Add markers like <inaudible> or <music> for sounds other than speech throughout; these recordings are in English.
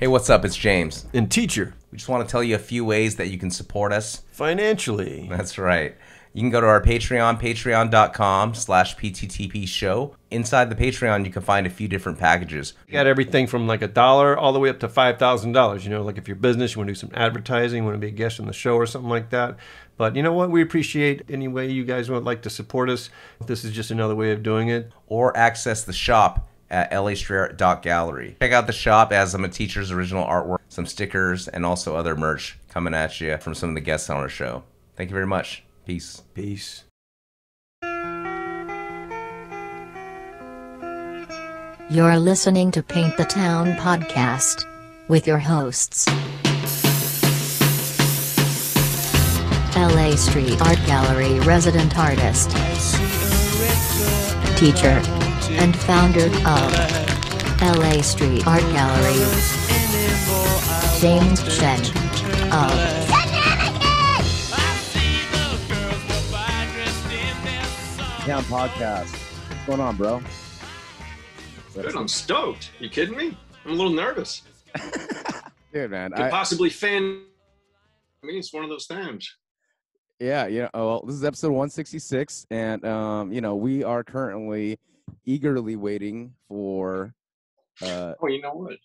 Hey, what's up? It's James. And teacher, We just want to tell you a few ways that you can support us. financially. That's right. You can go to our Patreon, patreon.com slash PTTP show. Inside the Patreon, you can find a few different packages. You got everything from like a dollar all the way up to five thousand dollars. You know, like if you're business, you want to do some advertising, you want to be a guest on the show or something like that. But you know what? We appreciate any way you guys would like to support us. This is just another way of doing it. or access the shop at lastreetart.gallery. Check out the shop as some of Teacher's original artwork, some stickers, and also other merch coming at you from some of the guests on our show. Thank you very much. Peace. Peace. You're listening to Paint the Town podcast with your hosts. LA Street Art Gallery resident artist, teacher, and founder of LA Street Art Gallery, James Shen of Town Podcast. What's going on, bro? Good. I'm stoked. You kidding me? I'm a little nervous. <laughs> Dude, man. Could I, possibly fan. I mean, it's one of those times. yeah, you know, oh, well, this is episode 166, and um, you know, we are currently eagerly waiting for. Uh, Oh, you know what?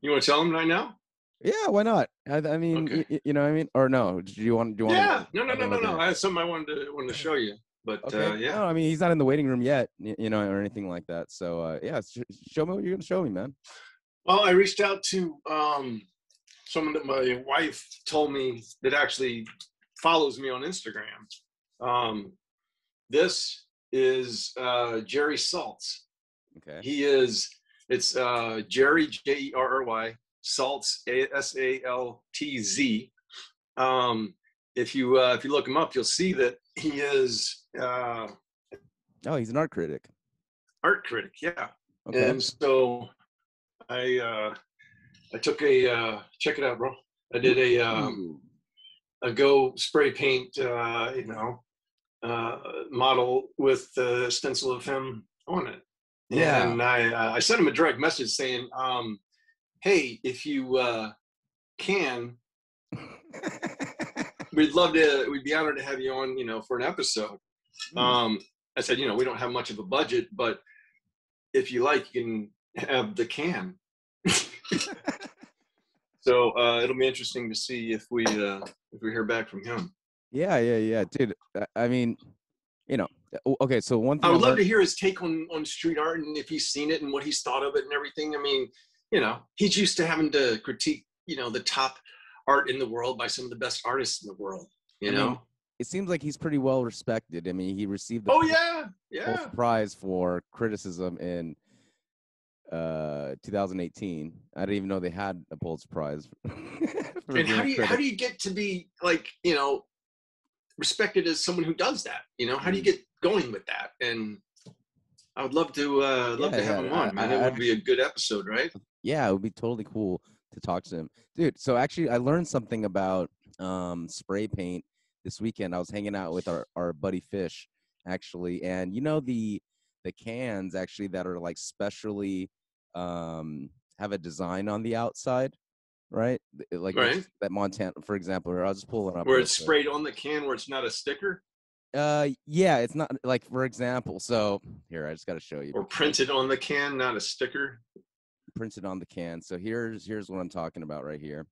You want to tell them right now? yeah, why not? I, I mean, Okay. y- you know, what I mean, or no? Do you want? Do you want? Yeah. No, no, no, no, no. I had something I wanted to wanted to show you, but Okay. uh, yeah. No, I mean, he's not in the waiting room yet, you know, or anything like that. So, uh, yeah, sh- show me what you're gonna show me, man. Well, I reached out to um, someone that my wife told me that actually follows me on Instagram. Um, this is uh, Jerry Saltz. Okay. He is. It's uh, Jerry J E R R Y Saltz A S A L T Z. Um, if you uh, if you look him up, you'll see that he is uh, Oh, he's an art critic. art critic. Yeah, Okay. and so I uh, I took a uh, check it out, bro. I did a um, a go spray paint, uh, you know, uh, model with the stencil of him on it. Yeah. And I uh, I sent him a direct message saying, um, "Hey, if you uh, can, <laughs> we'd love to. We'd be honored to have you on, you know, for an episode." Hmm. Um, I said, "You know, we don't have much of a budget, but if you like, you can have the can." <laughs> <laughs> so uh, it'll be interesting to see if we uh, if we hear back from him. Yeah, yeah, yeah, dude. I- mean, you know, okay. So one thing I would love to hear his take on on street art and if he's seen it and what he's thought of it and everything. I mean, you know, he's used to having to critique, you know, the top art in the world by some of the best artists in the world. You I know? mean, it seems like he's pretty well respected. I mean, he received the oh yeah, yeah. Prize for criticism in uh 2018. I didn't even know they had a Pulitzer Prize. <laughs> And how do you how do you get to be like you know respected as someone who does that? You know, how Mm. do you get going with that? And I would love to uh love Yeah, to have yeah, him on, I- man. It would be a good episode, right? yeah, it would be totally cool to talk to him, dude. So actually, I learned something about um spray paint this weekend. I was hanging out with our our buddy Fish, actually, and you know the the cans actually that are like specially um have a design on the outside, right? Like Right. that Montana, for example. Or I'll just pull it up. Where it's sprayed on the can where it's not a sticker Uh, yeah, it's not like for example. So here, I just got to show you. or printed on the can, not a sticker. printed on the can. So here's here's what I'm talking about right here.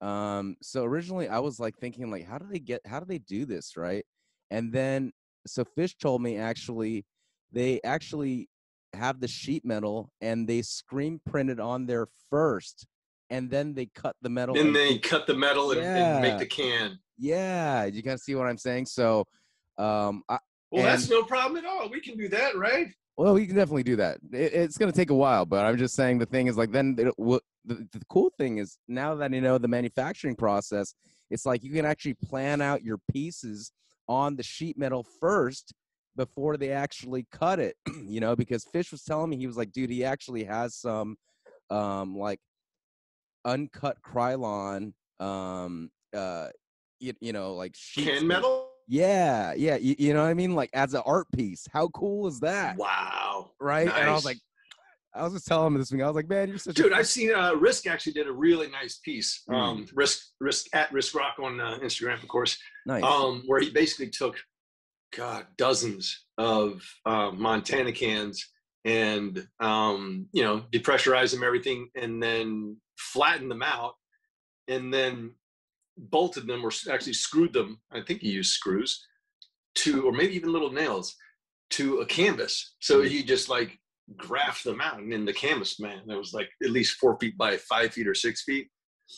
Um, so originally I was like thinking like, how do they get how do they do this, right? And then so Fish told me actually they actually have the sheet metal and they screen printed on there first, and then they cut the metal. And and they cut the metal and, and make the can. yeah, you guys see what I'm saying? So, um, I, Well, that's no problem at all. We can do that, right? Well, we can definitely do that. It, it's going to take a while, but I'm just saying the thing is like then it, the, the cool thing is now that you know the manufacturing process, it's like you can actually plan out your pieces on the sheet metal first before they actually cut it. <clears throat> you know, because Fish was telling me he was like, dude, he actually has some um like uncut Krylon um uh you, you know like sheets Can metal? Yeah, yeah, you, you know what I mean? Like as an art piece. How cool is that? Wow. right? And I was like, I was just telling him this week. I was like, man, you're such Dude, I've seen uh, Risk actually did a really nice piece. Hmm. Um, Risk, Risk at Risk Rock on uh, Instagram, of course. nice. um, where he basically took, God, dozens of uh, Montana cans and um, you know depressurized them, everything, and then flattened them out, and then bolted them or actually screwed them. I think he used screws to, or maybe even little nails to a canvas. So he just like graphed them out, and then the canvas, man, it was like at least four feet by five feet or six feet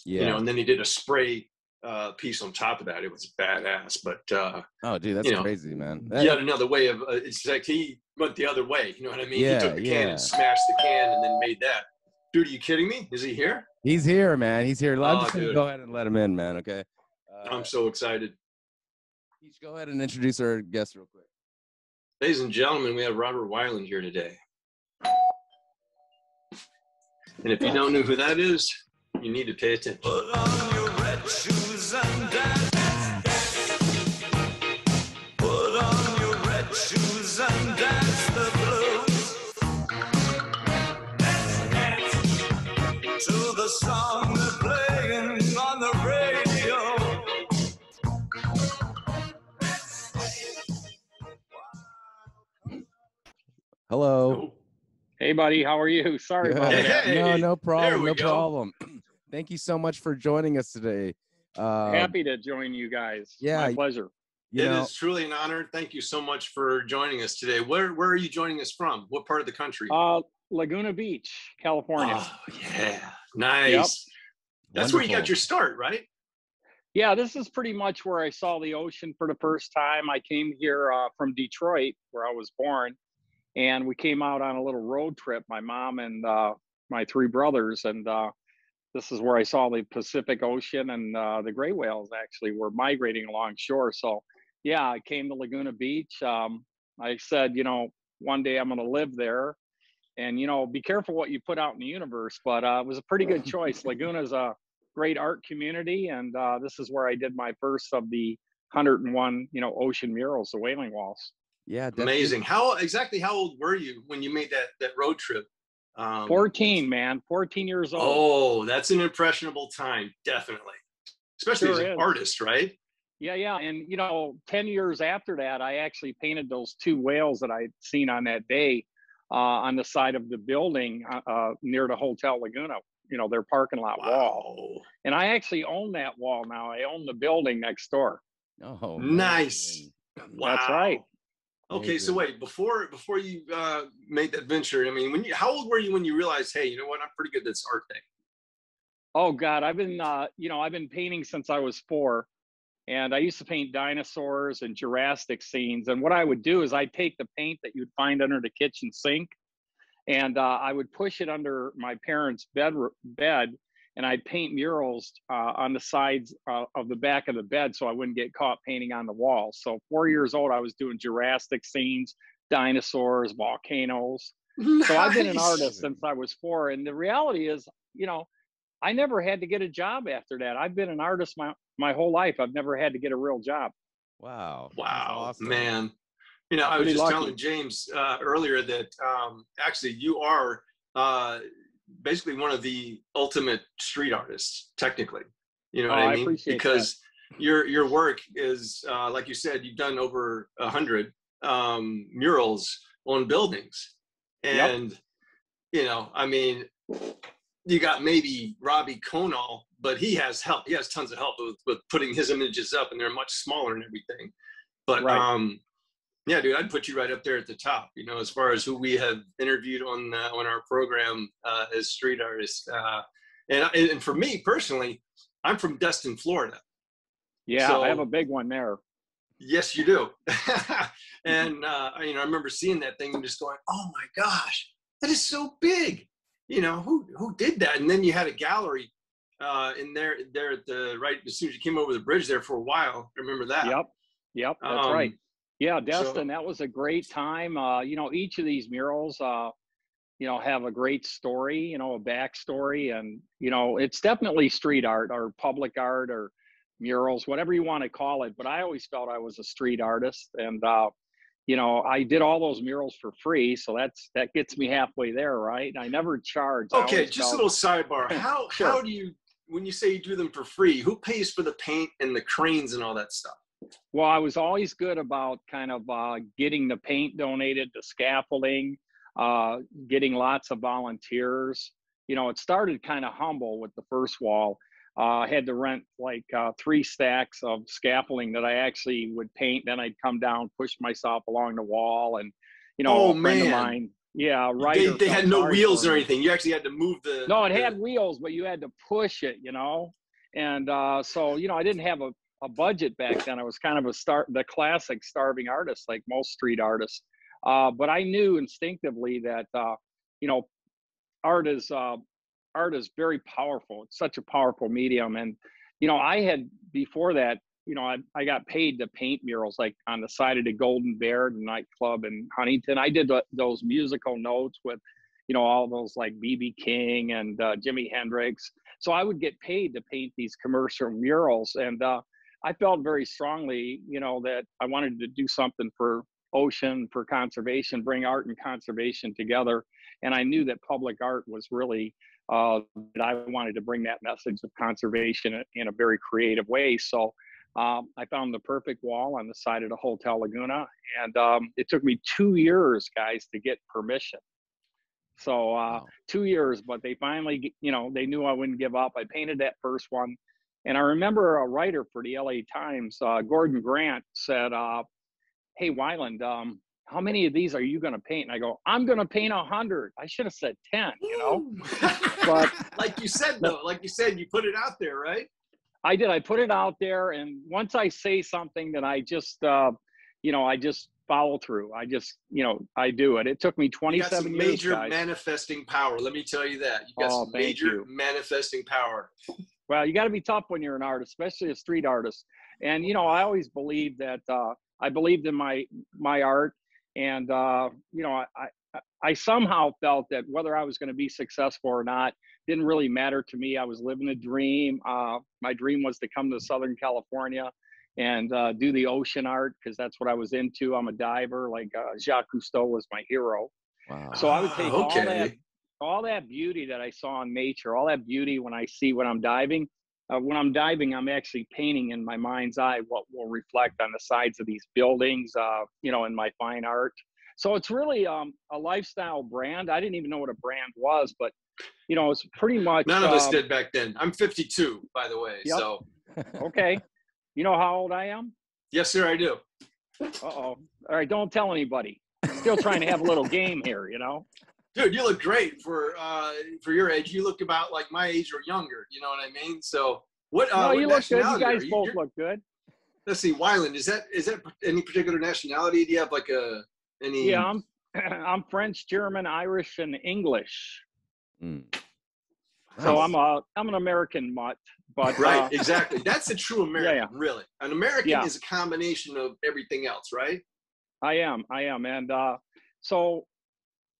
yeah. you know, and then he did a spray uh, piece on top of that. It was badass. But uh, oh, dude, that's you know, crazy, man. That- yet another way of uh, it's like he went the other way. You know what I mean? Yeah, he took the can and smashed the can and then made that. Dude, are you kidding me? Is he here? He's here, man. He's here. I'm Oh, just gonna dude. go ahead and let him in, man. Okay. Uh, I'm so excited. Peach, go ahead and introduce our guest real quick. Ladies and gentlemen, we have Robert Wyland here today. And if you don't know who that is, you need to pay attention. The song they're playing on the radio. Hello. Hey, buddy, how are you? Sorry about Good. that. Hey, no, no problem. No go. problem. <clears throat> Thank you so much for joining us today. Um, Happy to join you guys. yeah, My pleasure. you It know, is truly an honor. Thank you so much for joining us today. Where where are you joining us from? What part of the country? Uh, Laguna Beach, California. Oh, yeah. Nice. That's where you got your start, right? Yeah, this is pretty much where I saw the ocean for the first time. I came here uh, from Detroit, where I was born, and we came out on a little road trip, my mom and uh, my three brothers. And uh, this is where I saw the Pacific Ocean, and uh, the gray whales actually were migrating along shore. So, yeah, I came to Laguna Beach. Um, I said, you know, one day I'm going to live there. And, you know, be careful what you put out in the universe. But uh, it was a pretty good <laughs> choice. Laguna's a great art community, and uh, this is where I did my first of the 101, you know, ocean murals, the Whaling Walls. yeah, definitely. Amazing. How exactly how old were you when you made that that road trip? Um, 14, man, 14 years old. Oh, that's an impressionable time, definitely. Especially as an is. artist, right? Yeah, yeah, and you know, 10 years after that, I actually painted those two whales that I'd seen on that day uh, on the side of the building uh, uh, near the Hotel Laguna. You know, their parking lot wall, and I actually own that wall now. I own the building next door. Oh, Nice. amazing. Wow. That's right. Okay, so wait, before before you uh, made that venture, I mean, when you how old were you when you realized, hey, you know what, I'm pretty good at this art thing? Oh God, I've been uh, you know I've been painting since I was four, and I used to paint dinosaurs and Jurassic scenes. And what I would do is I'd take the paint that you'd find under the kitchen sink, and uh, I would push it under my parents' bed bed, and I'd paint murals uh, on the sides uh, of the back of the bed so I wouldn't get caught painting on the walls. So four years old, I was doing Jurassic scenes, dinosaurs, volcanoes. <laughs> So I've been an artist since I was four. And the reality is, you know, I never had to get a job after that. I've been an artist my, my whole life. I've never had to get a real job. Wow. Wow, awesome. man. You know, I was Pretty just lucky. telling James uh, earlier that um, actually you are uh, basically one of the ultimate street artists, technically. You know what Oh, I I mean? appreciate that. because your your work is, uh, like you said, you've done over a hundred um, murals on buildings, Yep. and you know, I mean, you got maybe Robbie Conal, but he has help. He has tons of help with, with putting his images up, and they're much smaller and everything. But Right. um, yeah, dude, I'd put you right up there at the top. You know, as far as who we have interviewed on uh, on our program uh, as street artists, uh, and and for me personally, I'm from Destin, Florida. Yeah, I have a big one there. Yes, you do. <laughs> and uh, you know, I remember seeing that thing and just going, "Oh my gosh, that is so big!" You know, who who did that? And then you had a gallery uh, in there, there at the right as soon as you came over the bridge there for a while. I remember that. Yep. Yep. That's right. Um, Yeah, so- Destin, that was a great time. Uh, you know, each of these murals, uh, you know, have a great story, you know, a backstory. And, you know, it's definitely street art or public art or murals, whatever you want to call it. But I always felt I was a street artist. And, uh, you know, I did all those murals for free, so that's that gets me halfway there, right? I never charged. Okay, just a little sidebar. <laughs> How Sure. how do you when you say you do them for free? Who pays for the paint and the cranes and all that stuff? Well, I was always good about kind of uh, getting the paint donated, the scaffolding, uh, getting lots of volunteers. You know, it started kind of humble with the first wall. Uh, I had to rent like uh, three stacks of scaffolding that I actually would paint. Then I'd come down, push myself along the wall, and you know, Oh, a friend man. of mine, yeah, They, they had no wheels or anything. You actually had to move the. No, it the- had wheels, but you had to push it, you know. And uh, so, you know, I didn't have a, a budget back then. I was kind of a start, the classic starving artist, like most street artists. Uh, but I knew instinctively that, uh, you know, art is uh, art is very powerful. It's such a powerful medium, and you know, I had before that, you know, I, I got paid to paint murals like on the side of the Golden Bear nightclub in Huntington. I did th- those musical notes with, you know, all those like BB King and uh, Jimi Hendrix. So I would get paid to paint these commercial murals, and uh, I felt very strongly, you know, that I wanted to do something for ocean, for conservation, bring art and conservation together. And I knew that public art was really uh, that I wanted to bring that message of conservation in a very creative way. So um, I found the perfect wall on the side of the Hotel Laguna, and um, it took me two years, guys, to get permission. So uh, Wow. two years, but they finally, you know, they knew I wouldn't give up. I painted that first one, and I remember a writer for the LA Times, uh, Gordon Grant, said, uh, "Hey, Wyland, um, how many of these are you going to paint?" And I go, "I'm going to paint a hundred. I should have said ten, you know." But- <laughs> like you said though, like you said, you put it out there, right? I did. I put it out there, and once I say something, that I just, uh, you know, I just follow through. I just, you know, I do it. It took me You got 27 some years, major guys. manifesting power. Let me tell you that. You got Oh, some major you. manifesting power. well, you got to be tough when you're an artist, especially a street artist. And you know, I always believed that uh, I believed in my my art, and uh, you know, I, I somehow felt that whether I was going to be successful or not didn't really matter to me. I was living a dream. Uh, my dream was to come to Southern California and uh, do the ocean art because that's what I was into. I'm a diver. Like uh, Jacques Cousteau was my hero. Wow. So I would take Ah, all that all that beauty that I saw in nature, all that beauty when I see when I'm diving. Uh, when I'm diving, I'm actually painting in my mind's eye what will reflect on the sides of these buildings, uh, you know, in my fine art. So it's really um, a lifestyle brand. I didn't even know what a brand was, but you know, it's pretty much. None of us um, did back then. I'm 52, by the way. Yep. So Okay, you know how old I am? yes, sir, I do. Uh oh. All right, don't tell anybody. Still trying to have a little game here, you know. Dude, you look great for uh for your age. You look about like my age or younger. You know what I mean? So what? Uh, no, what you look good. You guys both look good. Let's see, Wyland. Is that is that any particular nationality? Do you have like a any? Yeah, I'm <clears throat> I'm French, German, Irish, and English. Mm. So Nice. I'm a I'm an American mutt, but Right, uh, exactly. That's a true <laughs> American, yeah. really. An American Yeah. is a combination of everything else, right? I am, I am, and uh, so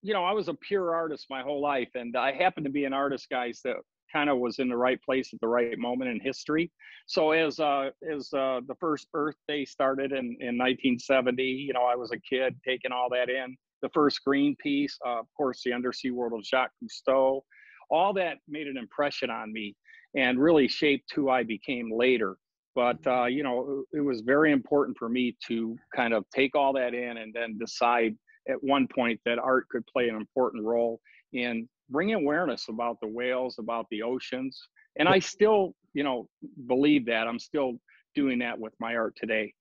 you know, I was a pure artist my whole life, and I happened to be an artist, guys, that kind of was in the right place at the right moment in history. So as uh, as uh, the first Earth Day started in in 1970, you know, I was a kid taking all that in. The first Greenpeace, uh, of course, the Undersea World of Jacques Cousteau, all that made an impression on me and really shaped who I became later. But uh, you know, it was very important for me to kind of take all that in and then decide at one point that art could play an important role in bringing awareness about the whales, about the oceans. And I still, you know, believe that. I'm still doing that with my art today.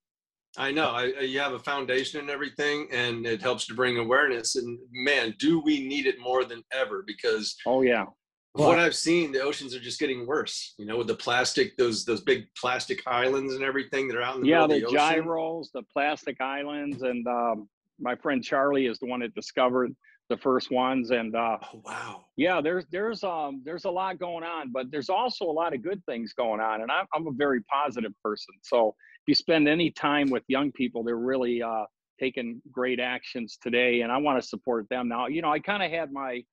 I know. I, I- you have a foundation and everything, and it helps to bring awareness. And man, do we need it more than ever? Because Oh yeah. what I've seen, the oceans are just getting worse. You know, with the plastic, those those big plastic islands and everything that are out in the yeah, middle the of the ocean. gyres, the plastic islands, and um, my friend Charlie is the one that discovered the first ones. And uh, Oh wow. yeah, there's there's um there's a lot going on, but there's also a lot of good things going on. And I'm I'm a very positive person. So if you spend any time with young people, they're really uh, taking great actions today, and I want to support them. Now, you know, I kind of had my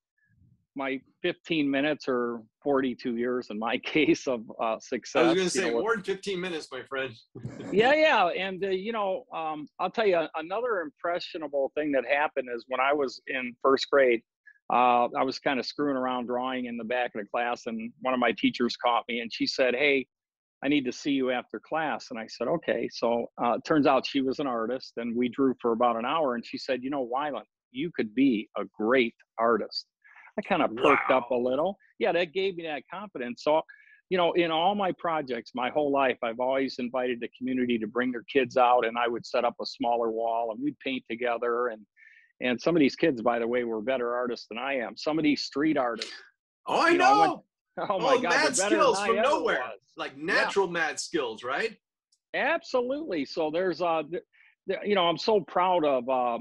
my 15 minutes or 42 years in my <laughs> case of uh, success. I was going to say know, more than 15 minutes, my friend. <laughs> yeah, yeah, and uh, you know, um, I'll tell you another impressionable thing that happened is when I was in first grade. Uh, I was kind of screwing around drawing in the back of the class, and one of my teachers caught me, and she said, "Hey, I need to see you after class." And I said, "Okay." So uh, it turns out she was an artist, and we drew for about an hour. And she said, "You know, Wyland, you could be a great artist." I kind of perked up a little. Yeah, that gave me that confidence. So, you know, in all my projects, my whole life, I've always invited the community to bring their kids out, and I would set up a smaller wall, and we'd paint together. And and some of these kids, by the way, were better artists than I am. Some of these street artists. Oh, I You know, I know. went- <laughs> Oh my oh, God, mad skills from nowhere. was. Like natural mad skills, right? Absolutely. So there's uh, you know, I'm so proud of uh,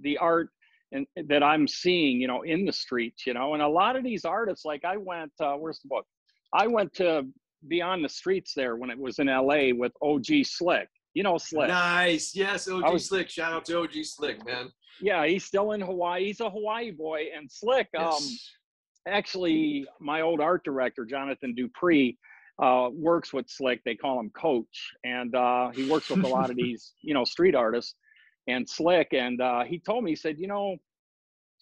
the art and that I'm seeing, you know, in the streets, you know, and a lot of these artists, like I went, uh, where's the book? I went to Beyond the streets there when it was in LA with OG Slick. You know, Slick. Nice. Yes, OG was- Slick. Shout out to OG Slick, man. Yeah, he's still in Hawaii. He's a Hawaii boy. And Slick, um, Yes. actually, my old art director, Jonathan Dupree, uh, works with Slick. They call him Coach, and uh, he works with a lot of <laughs> these, you know, street artists. And Slick, and uh, he told me, he said, you know,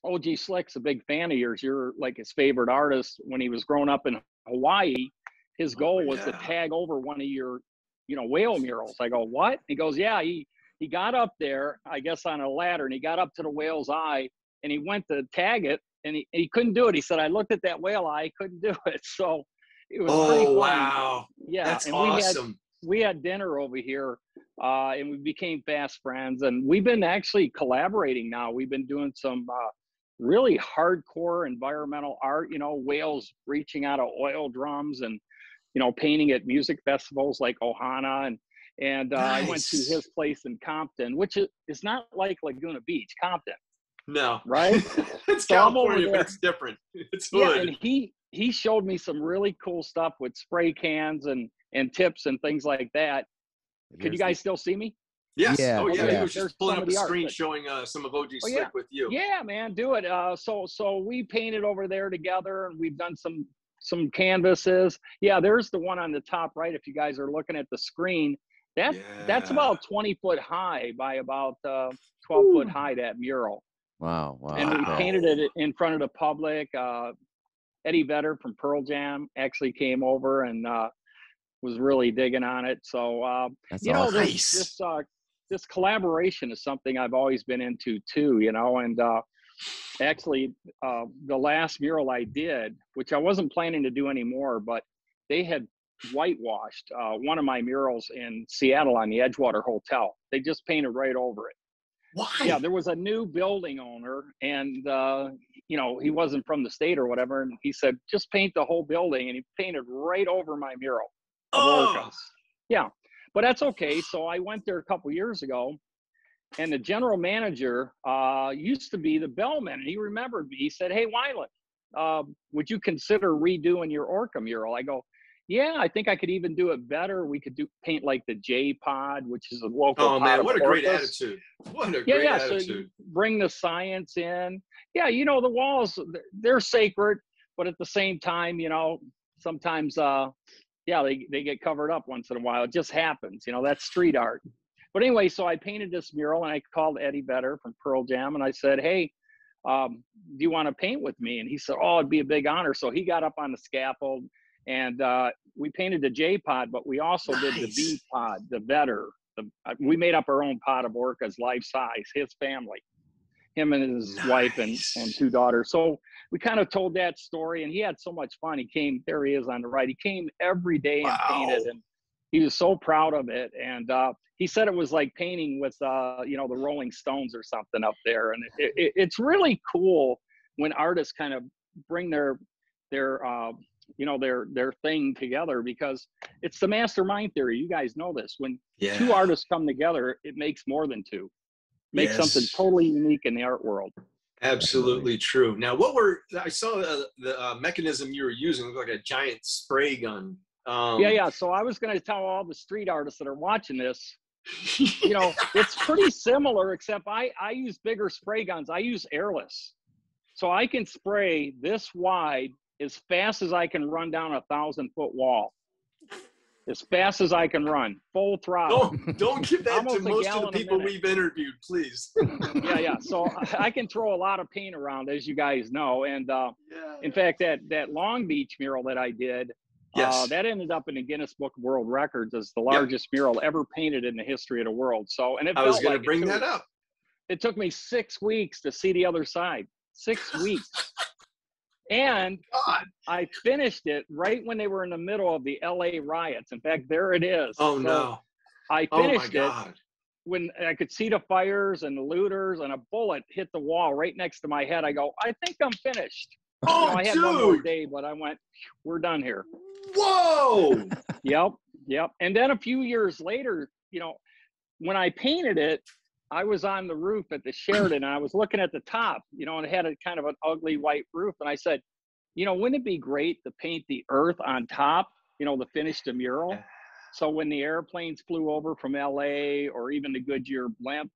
OG Slick's a big fan of yours. You're like his favorite artist. When he was growing up in Hawaii, his goal was to tag over one of your, you know, whale murals. I go, what? He goes, yeah. He he got up there, I guess, on a ladder, and he got up to the whale's eye, and he went to tag it, and he, he couldn't do it. He said, I looked at that whale eye, couldn't do it. <laughs> So it was pretty Oh funny. wow, Yeah, that's and awesome. We had dinner over here uh, and we became fast friends and we've been actually collaborating now. We've been doing some uh, really hardcore environmental art you know whales reaching out of oil drums and you know painting at music festivals like ohana and and uh, i went to his place in compton which is, is not like laguna beach compton. No, right? <laughs> It's So California, but it's different. It's yeah and he he showed me some really cool stuff with spray cans and and tips and things like that could Here's you the- guys still see me yes. Yeah, oh yeah. yeah. He was There's just pulling up of a the art, screen but- showing uh, some of OG Oh, Slick yeah. with you. Yeah, man, do it. Uh, so so we painted over there together, and we've done some some canvases. Yeah, there's the one on the top right. If you guys are looking at the screen, that that's about 20 foot high by about uh, 12 foot high. That mural, Wow, wow. and we Wow. painted it in front of the public. Uh, Eddie Vedder from Pearl Jam actually came over and uh, was really digging on it. So uh, you know this Nice. this uh this collaboration is something i've always been into too you know and uh actually uh the last mural i did which i wasn't planning to do anymore but they had whitewashed uh one of my murals in seattle on the edgewater hotel they just painted right over it Why? yeah there was a new building owner and uh you know he wasn't from the state or whatever and he said just paint the whole building and he painted right over my mural Oh. orcas. Yeah, but that's okay. So I went there a couple years ago, and the general manager uh, used to be the bellman, and he remembered me. He said, "Hey, Wyland, uh, would you consider redoing your orca mural?" I go, "Yeah, I think I could even do it better. We could do paint like the J Pod, which is a local." Oh man, what a great orcas. attitude! What a Yeah, great yeah. So attitude! you bring the science in. Yeah, you know the walls they're sacred, but at the same time, you know sometimes uh yeah they they get covered up once in a while. It just happens, you know. That's street art. But anyway, so I painted this mural and I called Eddie Vedder from Pearl Jam and I said, hey. Um, do you want to paint with me? And he said, "Oh, it'd be a big honor." So he got up on the scaffold, and uh, we painted the J pod, but we also did the Nice. V pod, the Vedder. The, uh, we made up our own pod of orcas, life size, his family, him and his wife and, and two daughters. So we kind of told that story, and he had so much fun. He came, there he is on the right. He came every day and painted, and he was so proud of it. And uh, he said it was like painting with, uh, you know, the Rolling Stones or something up there. And it, it, it's really cool when artists kind of bring their their uh, you know their their thing together because it's the mastermind theory. You guys know this. When yeah. two artists come together, it makes more than two. Makes something totally unique in the art world. Absolutely true. Now, what were I saw uh, the uh, mechanism you were using looked like a giant spray gun. Um, yeah, yeah. So I was going to tell all the street artists that are watching this, you know, <laughs> it's pretty similar, except I I use bigger spray guns. I use airless. So I can spray this wide as fast as I can run down a thousand foot wall. As fast as I can run, full throttle. Don't don't give that to most of the people we've interviewed, please. <laughs> yeah, yeah. So I can throw a lot of paint around, as you guys know. And uh, Yeah. in fact, that that Long Beach mural that I did, uh, Yes. that ended up in the Guinness Book of World Records as the largest mural ever painted in the history of the world. So, and it I was going like to bring that up. It took me six weeks to see the other side. Six weeks. <laughs> And oh, God. I finished it right when they were in the middle of the LA riots. In fact, there it is. Oh So no. I Oh finished it God. when I could see the fires and the looters, and a bullet hit the wall right next to my head. I go, I think I'm finished. You oh, know, Oh, I had one more day, but I went, we're done here. Whoa. Yep, yep. And then a few years later, you know, when I painted it, I was on the roof at the Sheraton and I was looking at the top, you know, and it had a kind of an ugly white roof. And I said, you know, wouldn't it be great to paint the earth on top, you know, to finish the mural? So when the airplanes flew over from LA or even the Goodyear blimp.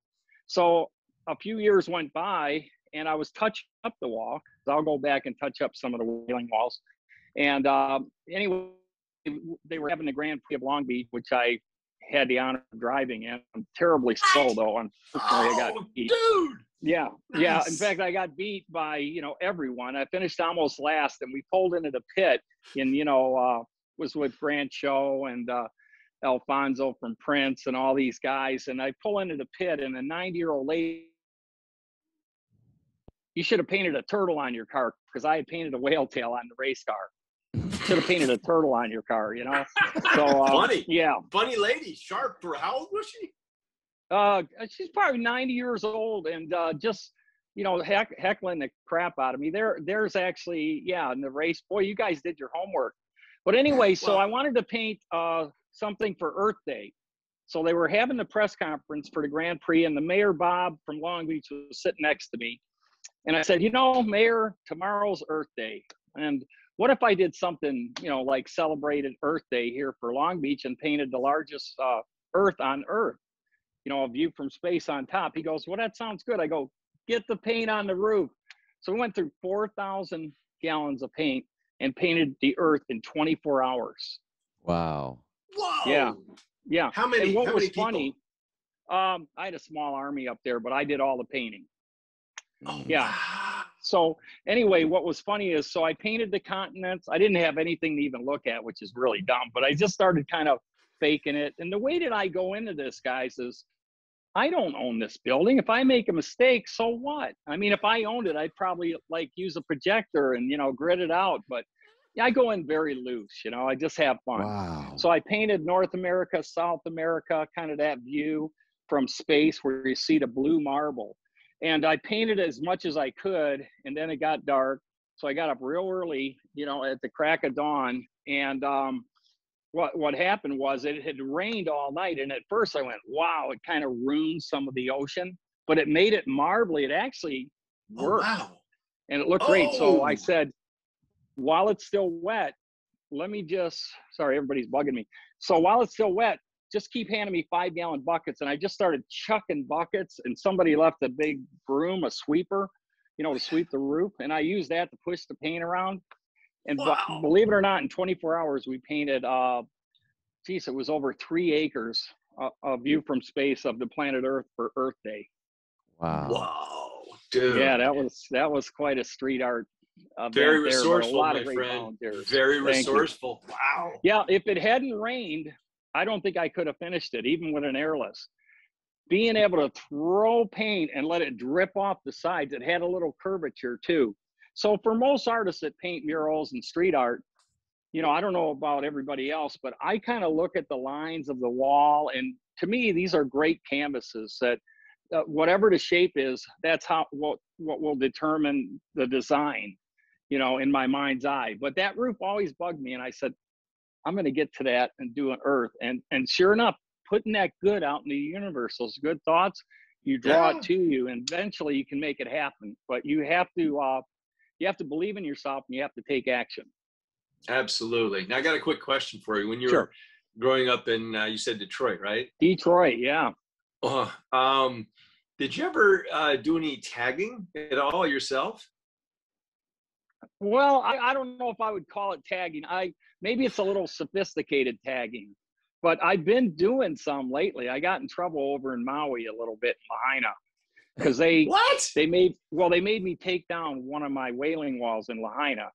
So a few years went by and I was touching up the wall. I'll go back and touch up some of the whaling walls. And um, anyway, they were having the Grand Prix of Long Beach, which I had the honor of driving in. I'm terribly slow though. Unfortunately, I got Oh, beat. dude. Yeah, yeah. In fact, I got beat by you know everyone. I finished almost last, and we pulled into the pit, and you know uh, was with Grant Show and uh, Alfonso from Prince and all these guys, and I pull into the pit, and a 90 year old lady. You should have painted a turtle on your car because I had painted a whale tail on the race car. Should have painted a turtle on your car, you know. So uh, <laughs> Funny. yeah. Funny lady. Sharp. For how old was she? Uh, she's probably 90 years old and uh, just, you know, heck, heckling the crap out of me. There, there's actually, yeah, in the race. Boy, you guys did your homework. But anyway, so I wanted to paint uh, something for Earth Day. So they were having the press conference for the Grand Prix, and the mayor Bob from Long Beach was sitting next to me. And I said, you know, Mayor, tomorrow's Earth Day, and what if I did something, you know, like celebrated Earth Day here for Long Beach and painted the largest uh, Earth on Earth? you know, a view from space on top. He goes, Well, that sounds good. I go, Get the paint on the roof. So we went through 4,000 gallons of paint and painted the earth in 24 hours. Wow. Whoa. Yeah. Yeah. How many? And what how was many people? funny, um, I had a small army up there, but I did all the painting. Oh, Yeah. wow. So anyway, what was funny is so I painted the continents. I didn't have anything to even look at, which is really dumb, but I just started kind of faking it. And the way that I go into this, guys, is I don't own this building. If I make a mistake, so what? I mean, if I owned it, I'd probably like use a projector and you know grit it out. But yeah, I go in very loose. You know, I just have fun. Wow. So I painted North America, South America, kind of that view from space where you see the blue marble. And I painted as much as I could, and then it got dark. So I got up real early, you know, at the crack of dawn. And um, what what happened was it had rained all night, and at first I went, "Wow!" It kind of ruined some of the ocean, but it made it marbly. It actually Oh, worked wow. and it looked great. So I Oh. said, while it's still wet, let me just, sorry, everybody's bugging me. So while it's still wet, just keep handing me five gallon buckets. And I just started chucking buckets, and somebody left a big broom, a sweeper, you know, to sweep the roof. And I used that to push the paint around. And bu- Wow. believe it or not, in 24 hours, we painted, uh, geez, it was over three acres, uh, a view from space of the planet Earth for Earth Day. Wow. Whoa, dude. Yeah, that was that was quite a street art. event very resourceful, a my friend. volunteers. Very Thank you. resourceful. Wow. Yeah, if it hadn't rained, I don't think I could have finished it, even with an airless. Being able to throw paint and let it drip off the sides, it had a little curvature too. So for most artists that paint murals and street art, you know, I don't know about everybody else, but I kind of look at the lines of the wall, and to me, these are great canvases that uh, whatever the shape is, that's how what what will determine the design, you know, in my mind's eye. But that roof always bugged me, and I said, I'm going to get to that and do an earth, and and sure enough, putting that good out in the universe, those good thoughts, you draw Yeah. it to you, and eventually you can make it happen. But you have to uh, you have to believe in yourself, and you have to take action. Absolutely. Now I got a quick question for you. When you Sure. were growing up in, uh, you said Detroit, right? Detroit, yeah. Uh, um, did you ever uh, do any tagging at all yourself? Well, I, I don't know if I would call it tagging. I maybe it's a little sophisticated tagging, but I've been doing some lately. I got in trouble over in Maui a little bit in Lahaina because they <laughs> What? they made well they made me take down one of my whaling walls in Lahaina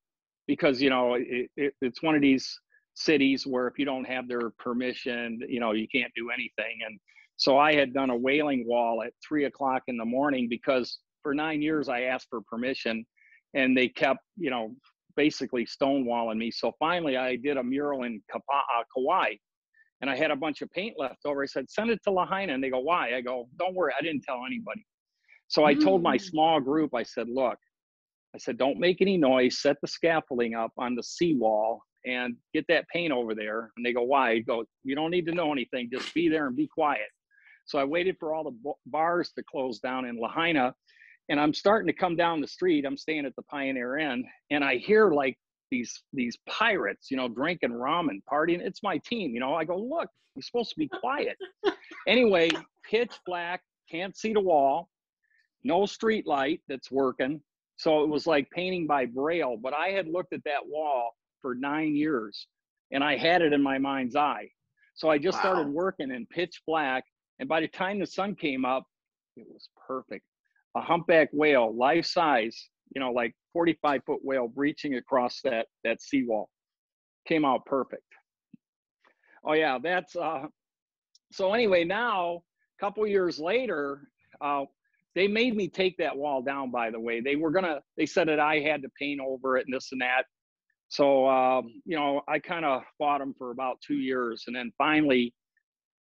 because you know it, it, it's one of these cities where if you don't have their permission, you know you can't do anything. And so I had done a whaling wall at three o'clock in the morning because for nine years I asked for permission, and they kept you know basically stonewalling me. So finally I did a mural in Kapa, uh, Kauai. And I had a bunch of paint left over. I said, send it to Lahaina. And they go, why? I go, don't worry. I didn't tell anybody. So I told my small group, I said, look, I said, don't make any noise, set the scaffolding up on the seawall and get that paint over there. And they go, why? I go, you don't need to know anything, just be there and be quiet. So I waited for all the bars to close down in Lahaina. And I'm starting to come down the street. I'm staying at the Pioneer Inn, and I hear like these these pirates, you know, drinking rum and partying. It's my team, you know. I go, look, you're supposed to be quiet. <laughs> anyway, pitch black, can't see the wall no street light that's working. So it was like painting by braille, but I had looked at that wall for nine years and I had it in my mind's eye. So I just started working in pitch black. And by the time the sun came up, it was perfect. A humpback whale, life size, you know, like 45 foot whale breaching across that, that seawall. Came out perfect. Oh, yeah, that's, uh, so anyway, now, a couple years later, uh, they made me take that wall down by the way they were gonna they said that i had to paint over it and this and that so um, you know i kind of fought them for about two years and then finally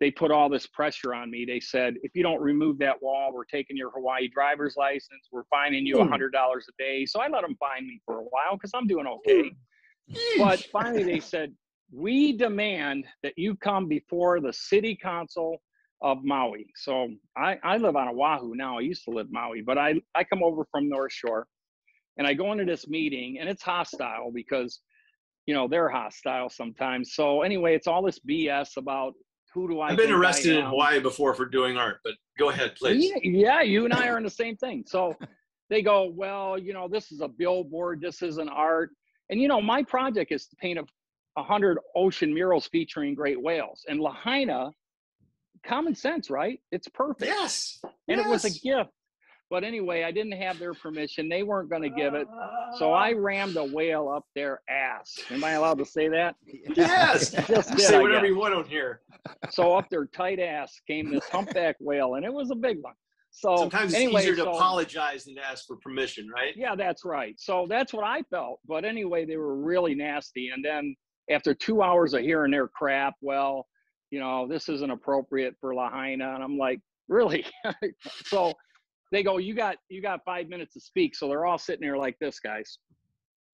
they put all this pressure on me. They said if you don't remove that wall we're taking your hawaii driver's license. We're fining you a hmm. hundred dollars a day. So i let them fine me for a while because i'm doing okay. But finally they said we demand that you come before the city council of Maui. So I, I live on Oahu now. I used to live Maui, but I, I come over from North Shore and I go into this meeting and it's hostile because, you know, they're hostile sometimes. So anyway, it's all this BS about who do I I've been arrested in. Hawaii before for doing art, but go ahead, please. Yeah, yeah, you and I are in the same thing. So they go, well, you know, this is a billboard, this is an art. And, you know, my project is to paint a, a hundred ocean murals featuring great whales. And Lahaina, common sense, right? It's perfect. Yes. And it was a gift. But anyway, I didn't have their permission. They weren't going to give it. So I uh. rammed a whale up their ass. Am I allowed to say that? <laughs> Yes. <laughs> Just did, say whatever you want on here. So up their tight ass came this humpback whale, and it was a big one. So Sometimes it's anyway, easier to so- apologize than to ask for permission, right? Yeah, that's right. So that's what I felt. But anyway, they were really nasty. And then after two hours of hearing their crap, well, you know, this isn't appropriate for Lahaina. And I'm like, really? <laughs> so they go, you got you got five minutes to speak. So they're all sitting there like this, guys.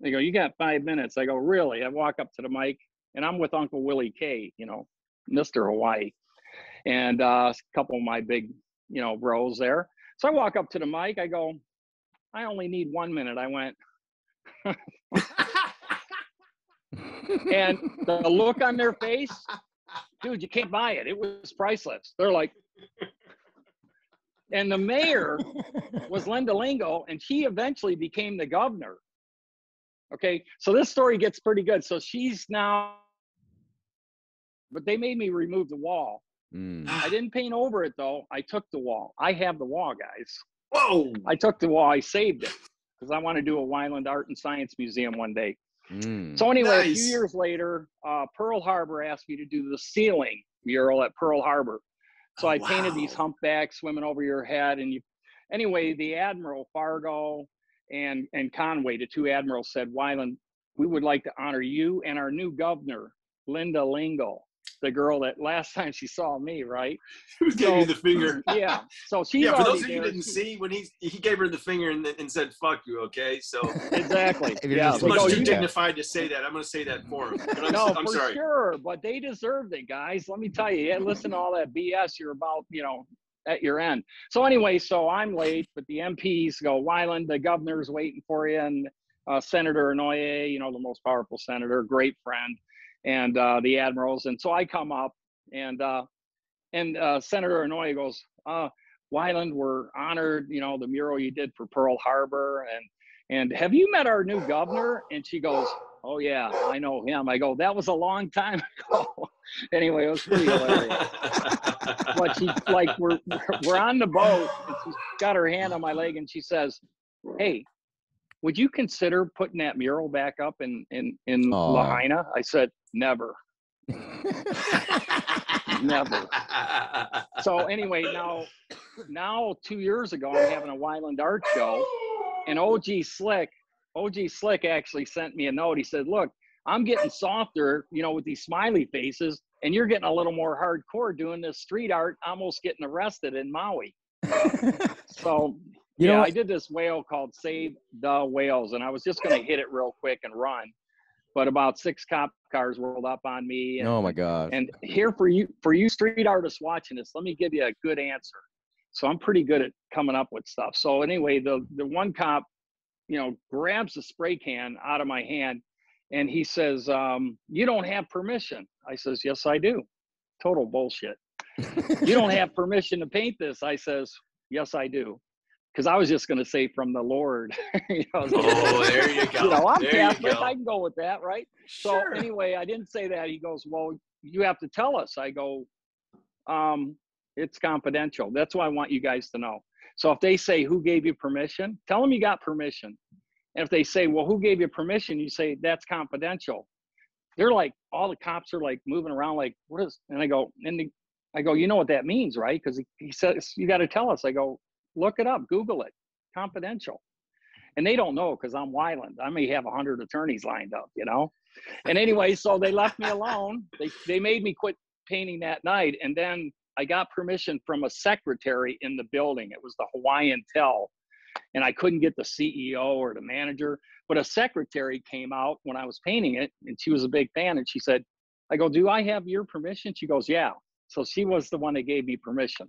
They go, you got five minutes. I go, really? I walk up to the mic and I'm with Uncle Willie K, you know, Mr. Hawaii. And uh, a couple of my big, you know, bros there. So I walk up to the mic. I go, I only need one minute. I went, <laughs> and the look on their face, dude, you can't buy it. It was priceless. They're like, and the mayor <laughs> was Linda Lingle, and she eventually became the governor. Okay, so this story gets pretty good. So she's now, but they made me remove the wall. Mm. I didn't paint over it though. I took the wall. I have the wall, guys. Whoa. I took the wall. I saved it because I want to do a Wyland Art and Science Museum one day. Mm. So anyway, a few years later, uh, Pearl Harbor asked me to do the ceiling mural at Pearl Harbor. So I painted these humpbacks swimming over your head, and you. Anyway, the admiral Fargo and and Conway, the two admirals, said, "Wyland, we would like to honor you and our new governor, Linda Lingle, the girl that last time she saw me, right? <laughs> Who gave you the finger? <laughs> yeah. So she. yeah, for those of you who didn't see, when he he gave her the finger and, and said "fuck you," okay? So <laughs> Exactly. Yeah. just he's much go, too "You- dignified to say that. I'm going to say that for him. But I'm, no, I'm for sorry. sure. But they deserved it, guys. Let me tell you. Yeah, listen to all that BS you're about, you know, at your end. So anyway, so I'm late, but the MPs go, Wyland, the governor's waiting for you, and uh, Senator Inouye, you know, the most powerful senator, great friend, and uh, the admirals. And so I come up, and uh, and uh, Senator Inouye goes, uh, Wyland, we're honored, you know, the mural you did for Pearl Harbor, and and have you met our new governor? And she goes, oh yeah, I know him. I go, that was a long time <laughs> ago. anyway, it was pretty hilarious. but she like we're we're on the boat and she's got her hand on my leg and she says, Hey, would you consider putting that mural back up in in in Aw. Lahaina? I said, Never. Never. So anyway, now now two years ago I'm having a Wyland art show and OG Slick, OG Slick actually sent me a note. He said, Look, I'm getting softer, you know, with these smiley faces, and you're getting a little more hardcore doing this street art, almost getting arrested in Maui. <laughs> So You know yeah, what? I did this whale called Save the Whales, and I was just gonna hit it real quick and run. But about six cop cars rolled up on me. And, oh my gosh. and here for you for you street artists watching this, let me give you a good answer. So I'm pretty good at coming up with stuff. So anyway, the the one cop, you know, grabs the spray can out of my hand and he says, um, you don't have permission. I says, Yes, I do. Total bullshit. you don't <laughs> have permission to paint this. I says, Yes, I do. Because I was just gonna say from the Lord. <laughs> you know, oh, there you <laughs> go. you know, I'm there Catholic. You go. I can go with that, right? So anyway, I didn't say that. He goes, "Well, you have to tell us." I go, um, "It's confidential. That's why I want you guys to know." So if they say, "Who gave you permission?" Tell them you got permission. And if they say, "Well, who gave you permission?" You say, "That's confidential." They're like, all the cops are like moving around, like, "What is?" And I go, and the, I go, "You know what that means, right?" Because he, he says, "You got to tell us." I go, "Look it up, Google it, confidential." and they don't know because I'm Wyland. I may have a hundred attorneys lined up, you know. And anyway, so they left me alone. They they made me quit painting that night, and then I got permission from a secretary in the building. It was the Hawaiian Tel, and I couldn't get the CEO or the manager, but a secretary came out when I was painting it, and she was a big fan, and she said, "I go, do I have your permission?" She goes, "Yeah." So she was the one that gave me permission.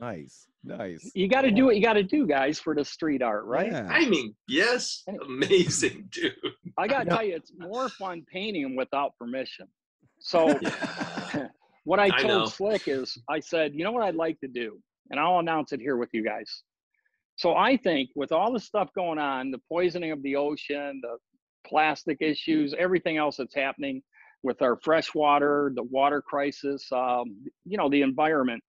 Nice. Nice. You got to do what you got to do, guys, for the street art, right? Yeah. I mean, yes, amazing, <laughs> dude. I gotta tell you, it's more fun painting them without permission. So <laughs> Yeah. <laughs> what I I told know. Slick is, I said, you know what I'd like to do, and I'll announce it here with you guys. So I think with all the stuff going on, the poisoning of the ocean, the plastic issues, everything else that's happening with our fresh water, the water crisis, um, you know, the environment.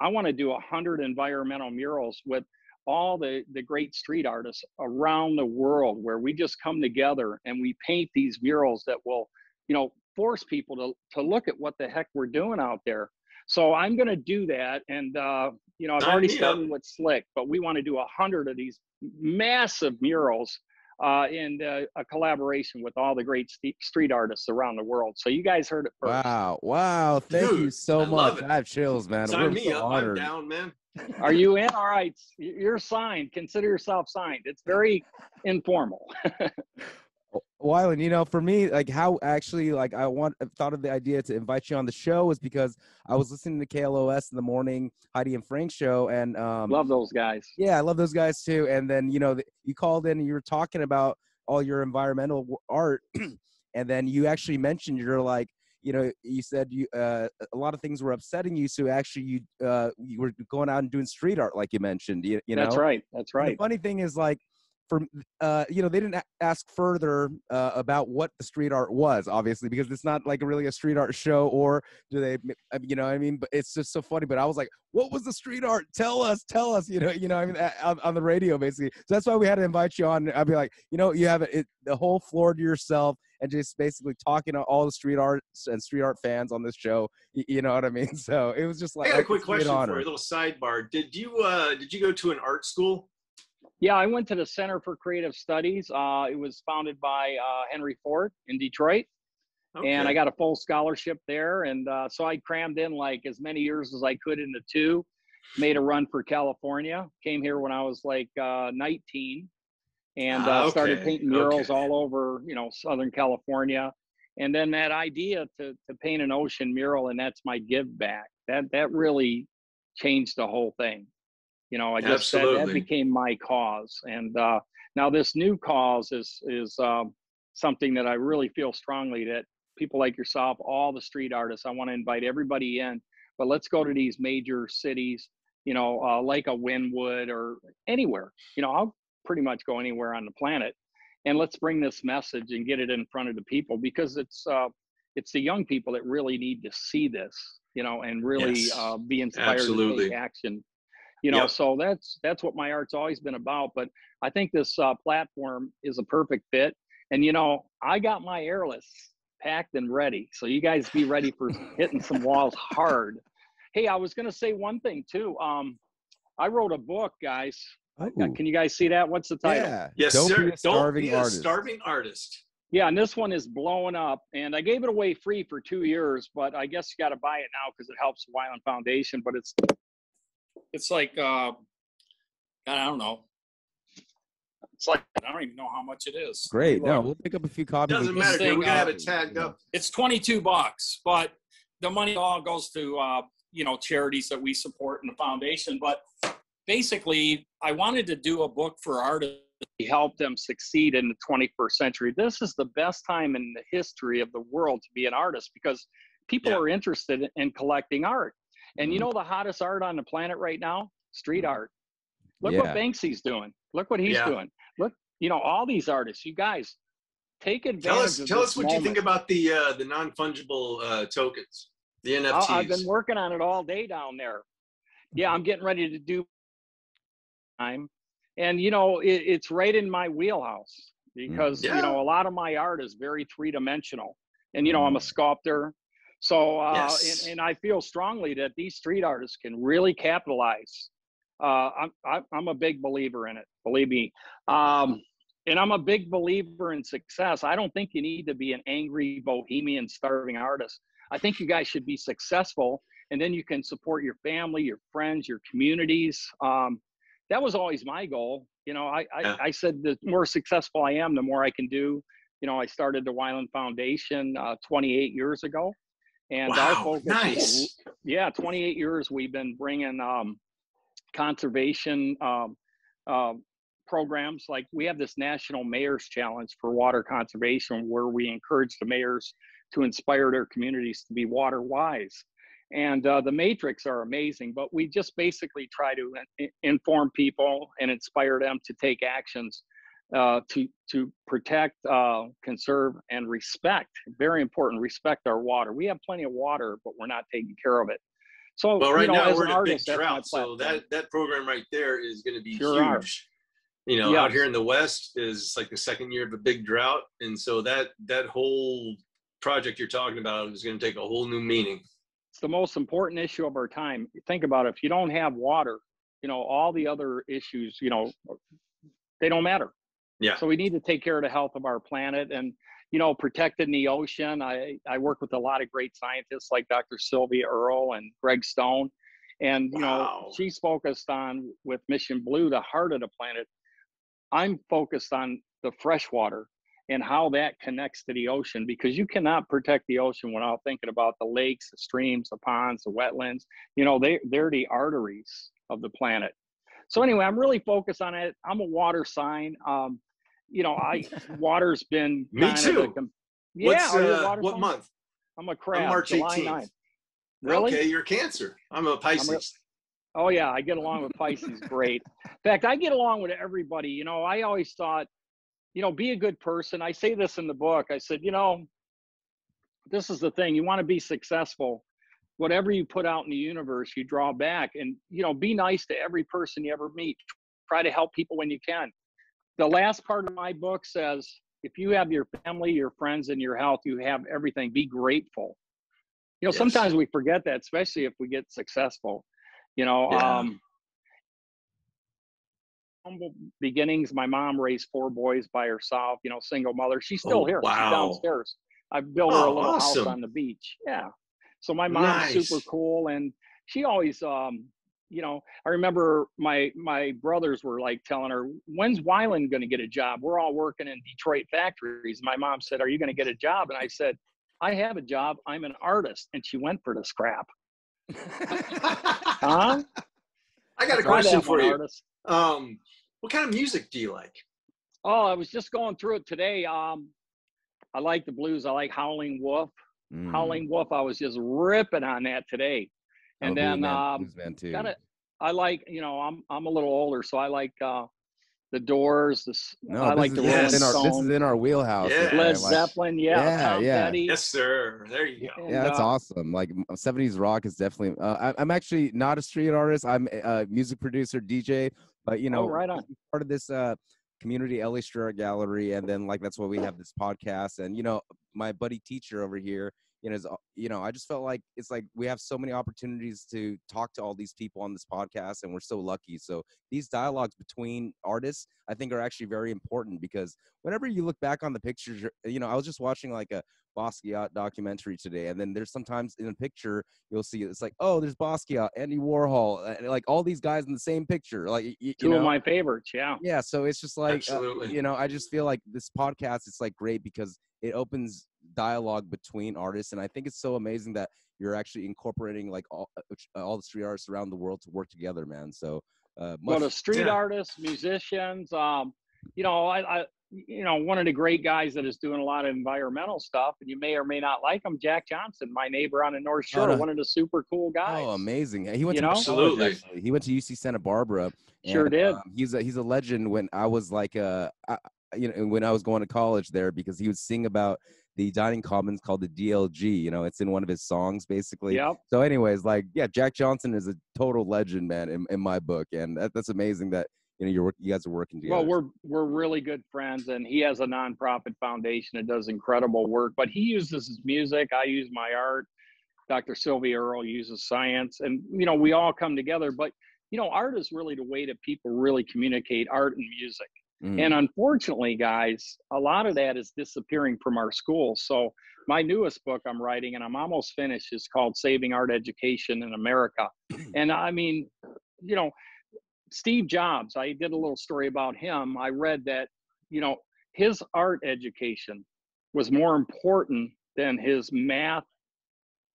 I want to do a hundred environmental murals with all the the great street artists around the world where we just come together and we paint these murals that will you know force people to to look at what the heck we're doing out there. So i'm going to do that and uh you know i've already started with slick but we want to do a hundred of these massive murals uh in uh, a collaboration with all the great st- street artists around the world so you guys heard it first Wow. Wow. Thank you so I much. I have chills, man. Sign We're me so up. I'm down, man. are you in <laughs> all right you're signed consider yourself signed it's very informal <laughs> Wyland, you know, for me, like how actually, like I want thought of the idea to invite you on the show was because I was listening to KLOS in the morning, Heidi and Frank show, and um, love those guys yeah, I love those guys too. And then you know, you called in and you were talking about all your environmental art, <clears throat> and then you actually mentioned you're like, you know, you said you uh, a lot of things were upsetting you, so actually you uh, you were going out and doing street art, like you mentioned. You, you know, that's right that's and right The funny thing is, like, for uh, you know, they didn't ask further uh, about what the street art was, obviously, because it's not like really a street art show, or do they, m- I mean, you know, what I mean, but it's just so funny. But I was like, what was the street art? Tell us, tell us, you know, you know, I mean, on, on the radio, basically. So that's why we had to invite you on. I'd be like, you know, you have it, it the whole floor to yourself, and just basically talking to all the street arts and street art fans on this show. y- You know what I mean? <laughs> So it was just like I got a quick question for honor. you, a little sidebar. Did you uh did you go to an art school? Yeah, I went to the Center for Creative Studies. Uh, it was founded by uh, Henry Ford in Detroit, and I got a full scholarship there. And uh, so I crammed in like as many years as I could into two. Made a run for California. Came here when I was like uh, 19, and Ah, uh, started painting murals okay. all over, you know, Southern California. And then that idea to to paint an ocean mural, and that's my give back. That that really changed the whole thing. You know, I just that, that became my cause, and uh, now this new cause is is um, something that I really feel strongly that people like yourself, all the street artists, I want to invite everybody in. But let's go to these major cities, you know, uh, like a Wynwood or anywhere. You know, I'll pretty much go anywhere on the planet. And let's bring this message and get it in front of the people because it's uh, it's the young people that really need to see this, you know, and really Yes, uh, be inspired absolutely. to take action. You know, Yep. so that's that's what my art's always been about. But I think this uh, platform is a perfect fit. And you know, I got my airless packed and ready, so you guys be ready for <laughs> hitting some walls hard. Hey, I was gonna say one thing too. Um, I wrote a book, guys. Ooh. Can you guys see that? What's the title? Yeah. Yes, Don't sir. be a starving Don't be a artist. starving artist. Yeah, and this one is blowing up. And I gave it away free for two years, but I guess you got to buy it now because it helps the Wyland Foundation. But it's it's like uh, I don't know. It's like I don't even know how much it is. Great. No, we'll pick up a few copies. Doesn't matter. thing, We're gonna have uh, it tagged up. It's twenty two bucks, but the money all goes to uh, you know charities that we support in the foundation. But basically, I wanted to do a book for artists to help them succeed in the 21st century. This is the best time in the history of the world to be an artist because people Yeah. are interested in collecting art. And you mm-hmm. know the hottest art on the planet right now? Street mm-hmm. art. Look what Banksy's doing. Look what he's Yeah. doing. Look, you know, all these artists, you guys take advantage Tell us, tell us what you think about the uh, the non fungible uh, tokens, the NFTs. I've been working on it all day down there. Yeah, mm-hmm. I'm getting ready to do time, and you know it, it's right in my wheelhouse because Yeah. you know a lot of my art is very three dimensional, and you know I'm a sculptor, so uh, Yes. and, and I feel strongly that these street artists can really capitalize. Uh, I'm I- I'm a big believer in it. Believe me. Um, and I'm a big believer in success. I don't think you need to be an angry bohemian starving artist. I think you guys should be successful, and then you can support your family, your friends, your communities. Um, that was always my goal. You know, I, I, Yeah. I said the more successful I am, the more I can do. You know, I started the Wyland Foundation uh, 28 years ago, and our wow, focus nice. yeah 28 years we've been bringing um, conservation um, uh, programs like we have this national mayors challenge for water conservation where we encourage the mayors to inspire their communities to be water wise and uh, the matrix are amazing but we just basically try to in- inform people and inspire them to take actions uh, to to protect, uh, conserve, and respect. Very important. Respect our water. We have plenty of water, but we're not taking care of it. So, Well, right you know, now we're in a big artist, my drought, so that that program right there is going to be Sure are. huge. You know, out here in the West is like the second year of a big drought, and so that that whole project you're talking about is going to take a whole new meaning. it's the most important issue of our time. Think about it. If you don't have water, you know, all the other issues, you know, they don't matter. Yeah. So we need to take care of the health of our planet and, you know, protecting the ocean. I, I work with a lot of great scientists like Dr. Sylvia Earle and Greg Stone. And, you know, she's focused on with Mission Blue, the heart of the planet. I'm focused on the freshwater and how that connects to the ocean because you cannot protect the ocean without thinking about the lakes, the streams, the ponds, the wetlands. You know, they, they're the arteries of the planet. So anyway, I'm really focused on it. I'm a water sign. Um, you know, I <laughs> water's been Me kind of the too. yeah, you a uh, what sign? month? I'm a crab. I'm March July 18th. 9th. Really? Okay, you're Cancer. I'm a Pisces. Oh yeah, I get along with Pisces <laughs> great. In fact, I get along with everybody. You know, I always thought, you know, be a good person. I say this in the book. I said, you know, this is the thing. You want to be successful. Whatever you put out in the universe, you draw back. And, you know, be nice to every person you ever meet. Try to help people when you can. The last part of my book says, if you have your family, your friends, and your health, you have everything. Be grateful. You know, Yes. sometimes we forget that, especially if we get successful. You know, Yeah. um, humble beginnings. My mom raised four boys by herself, you know, single mother. She's still Oh, here. She's wow. downstairs. I built her a Oh, little awesome. house on the beach. Yeah. So my mom's super cool and she always um you know, I remember my my brothers were like telling her, "When's Wyland going to get a job? We're all working in Detroit factories." My mom said, "Are you going to get a job?" And I said, "I have a job. I'm an artist." And she went for the scrap. Huh? <laughs> I got a question for you. artist. Um, what kind of music do you like? Oh, I was just going through it today. Um, I like the blues. I like Howling Wolf. Mm. Howling Wolf. I was just ripping on that today. And blues then man- um, blues man too. got it. I like, you know, I'm I'm a little older, so I like uh, the Doors. The, s- No, I this like is, the this Rolling is in our, this is in our wheelhouse. Yeah. Led Zeppelin, yeah, Yeah, Tom yeah. Petty. Yes, sir. There you go. and, yeah, that's uh, awesome. Like 70s rock is definitely. Uh, I, I'm actually not a street artist. I'm a music producer, DJ. But you know, Oh, right on. part of this uh, community LA Street Art Gallery, and then like that's why we have this podcast. And you know, my buddy teacher over here, you know, is, uh, you know, I just felt like it's like we have so many opportunities to talk to all these people on this podcast, and we're so lucky. So these dialogues between artists, I think, are actually very important because whenever you look back on the pictures, you're- know, I was just watching like a Basquiat documentary today, and then there's sometimes in a picture you'll see it's like, oh, there's Basquiat, Andy Warhol, and, like all these guys in the same picture, like y- you, Two know, of my favorites, yeah. yeah. So it's just like, uh, you know, I just feel like this podcast it's like great because it opens dialogue between artists, and I think it's so amazing that you're actually incorporating like all uh, all the street artists around the world to work together, man. So. Uh, Go much, to street Yeah. artists, musicians. Um, you know, I, I, you know, one of the great guys that is doing a lot of environmental stuff, and you may or may not like him, Jack Johnson, my neighbor on the North Shore, no. one of the super cool guys. Oh, amazing! He went You to know? Absolutely. He went to UC Santa Barbara. Sure did. um, he's a he's a legend. When I was like, uh, I, you know, when I was going to college there, because he would sing about the dining commons called the DLG. You know, it's in one of his songs, basically. Yep. So, anyways, like, yeah, Jack Johnson is a total legend, man, in, in my book, and that, that's amazing that you know you're you guys are working together. Well, we're we're really good friends, and he has a nonprofit foundation that does incredible work. But he uses his music. I use my art. Dr. Sylvia Earle uses science, and you know we all come together. But you know, art is really the way that people really communicate art and music. Mm. And unfortunately, guys, a lot of that is disappearing from our schools. So my newest book I'm writing, and I'm almost finished, is called Saving Art Education in America. <clears throat> And I mean, you know, Steve Jobs, I did a little story about him. I read that, you know, his art education was more important than his math,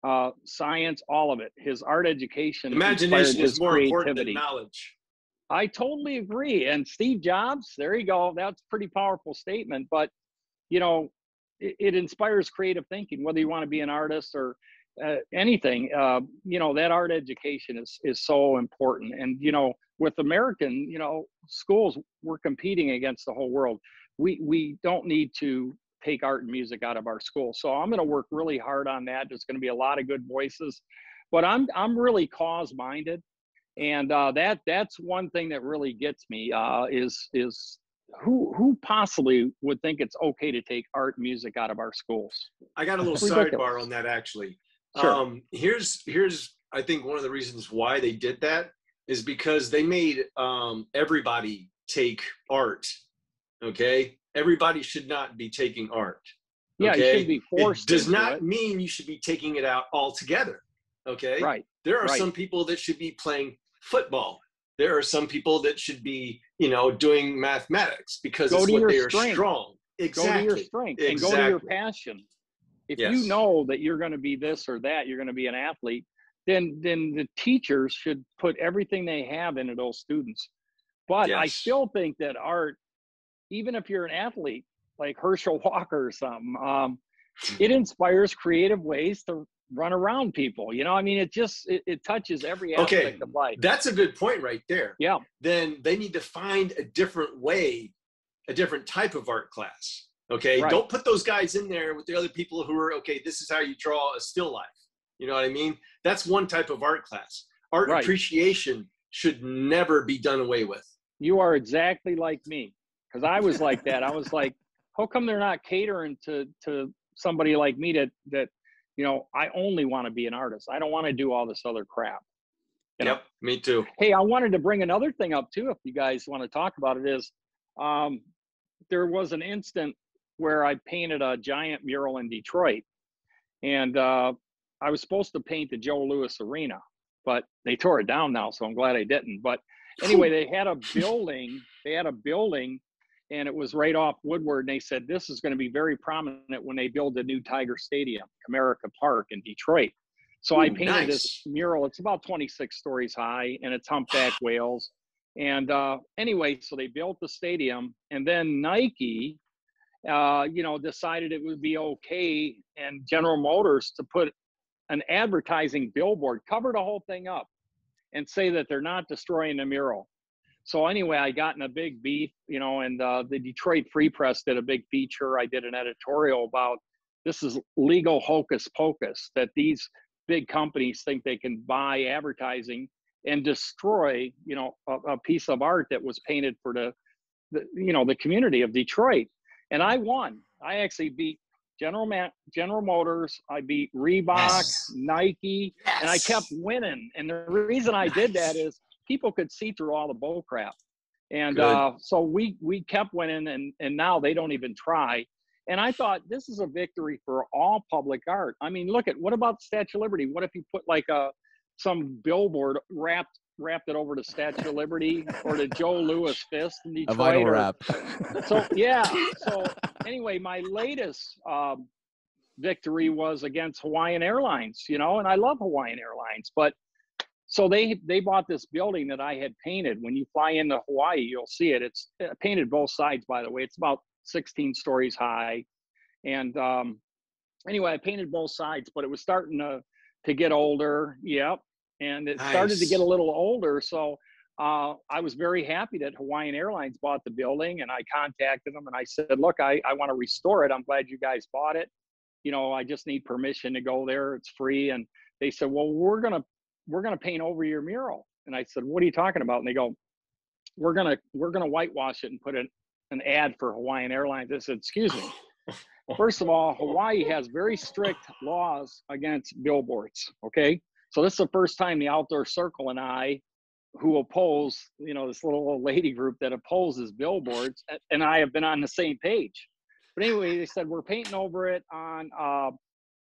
uh, science, all of it. His art education Imagination is more important creativity. than knowledge. I totally agree. And Steve Jobs, there you go. That's a pretty powerful statement. But, you know, it, it inspires creative thinking, whether you want to be an artist or uh, anything. Uh, you know, that art education is, is so important. And, you know, with American, you know, schools, we're competing against the whole world. We, we don't need to take art and music out of our school. So I'm going to work really hard on that. There's going to be a lot of good voices, but I'm, I'm really cause minded and uh, that that's one thing that really gets me uh, is is who who possibly would think it's okay to take art and music out of our schools I got a little sidebar on that actually. Sure. Um, here's here's I think one of the reasons why they did that is because they made um, everybody take art. Okay, everybody should not be taking art. yeah okay? you should be forced It does not it. mean you should be taking it out altogether. Okay, right there are right. some people that should be playing football. There are some people that should be, you know, doing mathematics because Go it's what they are strength. strong. go to your strength and go to your passion if Yes. you know that you're going to be this or that you're going to be an athlete then then the teachers should put everything they have into those students but i still think that art even if you're an athlete like herschel walker or something um, it inspires creative ways to run around people you know i mean it just it, it touches every Okay. aspect of life That's a good point right there. yeah Then they need to find a different way, a different type of art class. Okay. Right. Don't put those guys in there with the other people who are, okay, this is how you draw a still life. You know what I mean? That's one type of art class. Art Right. appreciation should never be done away with. you are exactly like me because i was like that i was like how come they're not catering to to somebody like me that that you know i only want to be an artist i don't want to do all this other crap You know? Yep. Me too. hey i wanted to bring another thing up too if you guys want to talk about it is um there was an instant where i painted a giant mural in detroit and uh i was supposed to paint the joe louis arena but they tore it down now so i'm glad i didn't but anyway they had a building they had a building and it was right off woodward and they said this is going to be very prominent when they build the new tiger stadium comerica park in detroit. So i Ooh, painted this mural. It's about 26 stories high and it's humpback whales. And uh, anyway so they built the stadium and then nike uh, you know decided it would be okay and general motors to put an advertising billboard cover the whole thing up and say that they're not destroying the mural so anyway, I got in a big beef, you know, and uh, the Detroit Free Press did a big feature. I did an editorial about this is legal hocus pocus that these big companies think they can buy advertising and destroy, you know, a, a piece of art that was painted for the, the, you know, the community of Detroit. And I won. I actually beat General Ma- General Motors. I beat Reebok, Yes. Nike, and I kept winning. And the reason I did that is people could see through all the bull crap. And uh, so we we kept winning, and and now they don't even try. And I thought this is a victory for all public art. I mean, look at what about Statue of Liberty? What if you put like a some billboard wrapped wrapped it over to Statue of Liberty or to Joe <laughs> Louis Fist in A Detroit? vinyl or- wrap. so <laughs> yeah. So anyway, my latest um, victory was against Hawaiian Airlines. You know, and I love Hawaiian Airlines, but so they they bought this building that I had painted. When you fly into Hawaii, you'll see it. It's uh, painted both sides, by the way. It's about 16 stories high, and um, anyway, I painted both sides, but it was starting to to get older. Yep, and it started to get a little older. So uh, I was very happy that Hawaiian Airlines bought the building, and I contacted them and I said, "Look, I I want to restore it. I'm glad you guys bought it. You know, I just need permission to go there. It's free." And they said, "Well, we're gonna we're gonna paint over your mural." And I said, "What are you talking about?" And they go, "We're gonna we're gonna whitewash it and put an an ad for Hawaiian Airlines." I said, "Excuse me." First of all, Hawaii has very strict laws against billboards. Okay, so this is the first time the Outdoor Circle and I, who oppose, you know, this little old lady group that opposes billboards, and I have been on the same page. But anyway, they said we're painting over it on uh,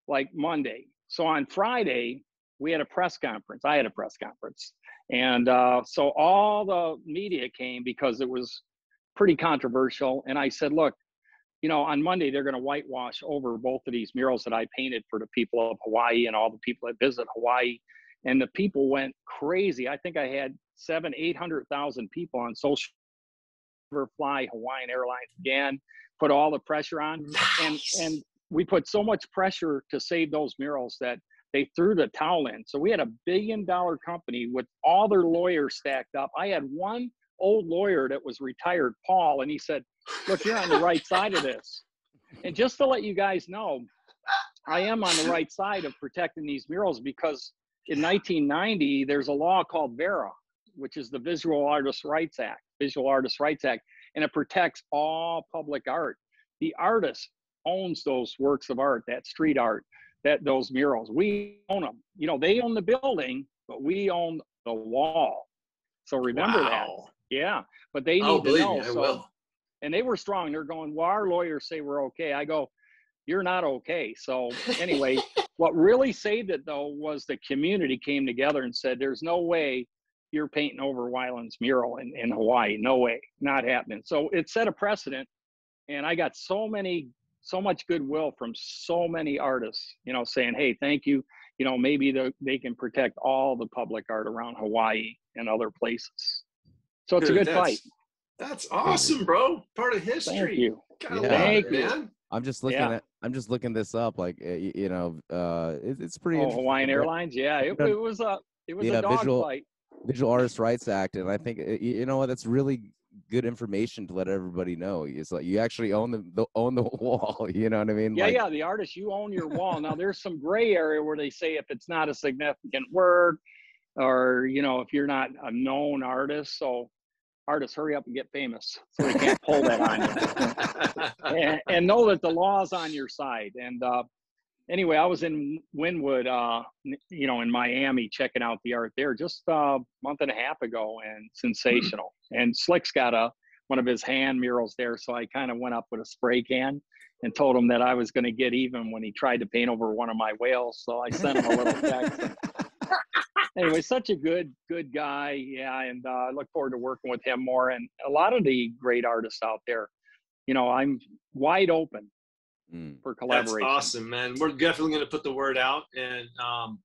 like Monday. So on Friday, we had a press conference. I had a press conference, and uh, so all the media came because it was pretty controversial. And I said, look, you know, on Monday they're going to whitewash over both of these murals that I painted for the people of Hawaii and all the people that visit Hawaii. And the people went crazy. I think I had seven, eight hundred thousand people on social fly Hawaiian Airlines again. Put all the pressure on, and and we put so much pressure to save those murals that they threw the towel in. So we had a billion dollar company with all their lawyers stacked up. I had one old lawyer that was retired, Paul, and he said, Look, you're on the right side of this. And just to let you guys know, I am on the right side of protecting these murals because in 1990, there's a law called VARA, which is the Visual Artists' Rights Act, Visual Artists' Rights Act, and it protects all public art. The artist owns those works of art, that street art, that those murals. We own them. You know, they own the building, but we own the wall. So remember that. Yeah, but they need to know. me, so, and they were strong. They're going, well, our lawyers say we're okay. I go, you're not okay. So anyway, <laughs> what really saved it though was the community came together and said, there's no way you're painting over Wyland's mural in, in Hawaii. No way, not happening. So it set a precedent. And I got so many, so much goodwill from so many artists, you know, saying, hey, thank you. You know, maybe the, they can protect all the public art around Hawaii and other places. So it's a Dude, good fight. that's- That's awesome, bro. Part of history. Thank you. Gotta Yeah. Thank it, you. man. I'm just looking Yeah. at. I'm just looking this up. Like uh, you know, uh, it, it's pretty. Oh. Hawaiian Airlines. Yeah, it, it was a it was Yeah, a dog visual- fight. Visual Artists' Rights Act, and I think uh, you know what? That's really good information to let everybody know. It's like you actually own the, the own the <laughs> wall. You know what I mean? Yeah, like, yeah. The artist, you own your wall. Now there's some gray area where they say if it's not a significant word, or you know, if you're not a known artist. So artists, hurry up and get famous, so they can't pull that on you. <laughs> and, and know that the law's on your side. And uh, anyway, I was in Wynwood, uh, you know, in Miami, checking out the art there just a month and a half ago, and sensational. And Slick's got a one of his hand murals there, so I kind of went up with a spray can and told him that I was going to get even when he tried to paint over one of my whales. So I sent him a little text. <laughs> anyway, such a good, good guy. Yeah, and uh, I look forward to working with him more. And a lot of the great artists out there, you know, I'm wide open mm, for That's collaboration. awesome, man. We're definitely going to put the word out, and um,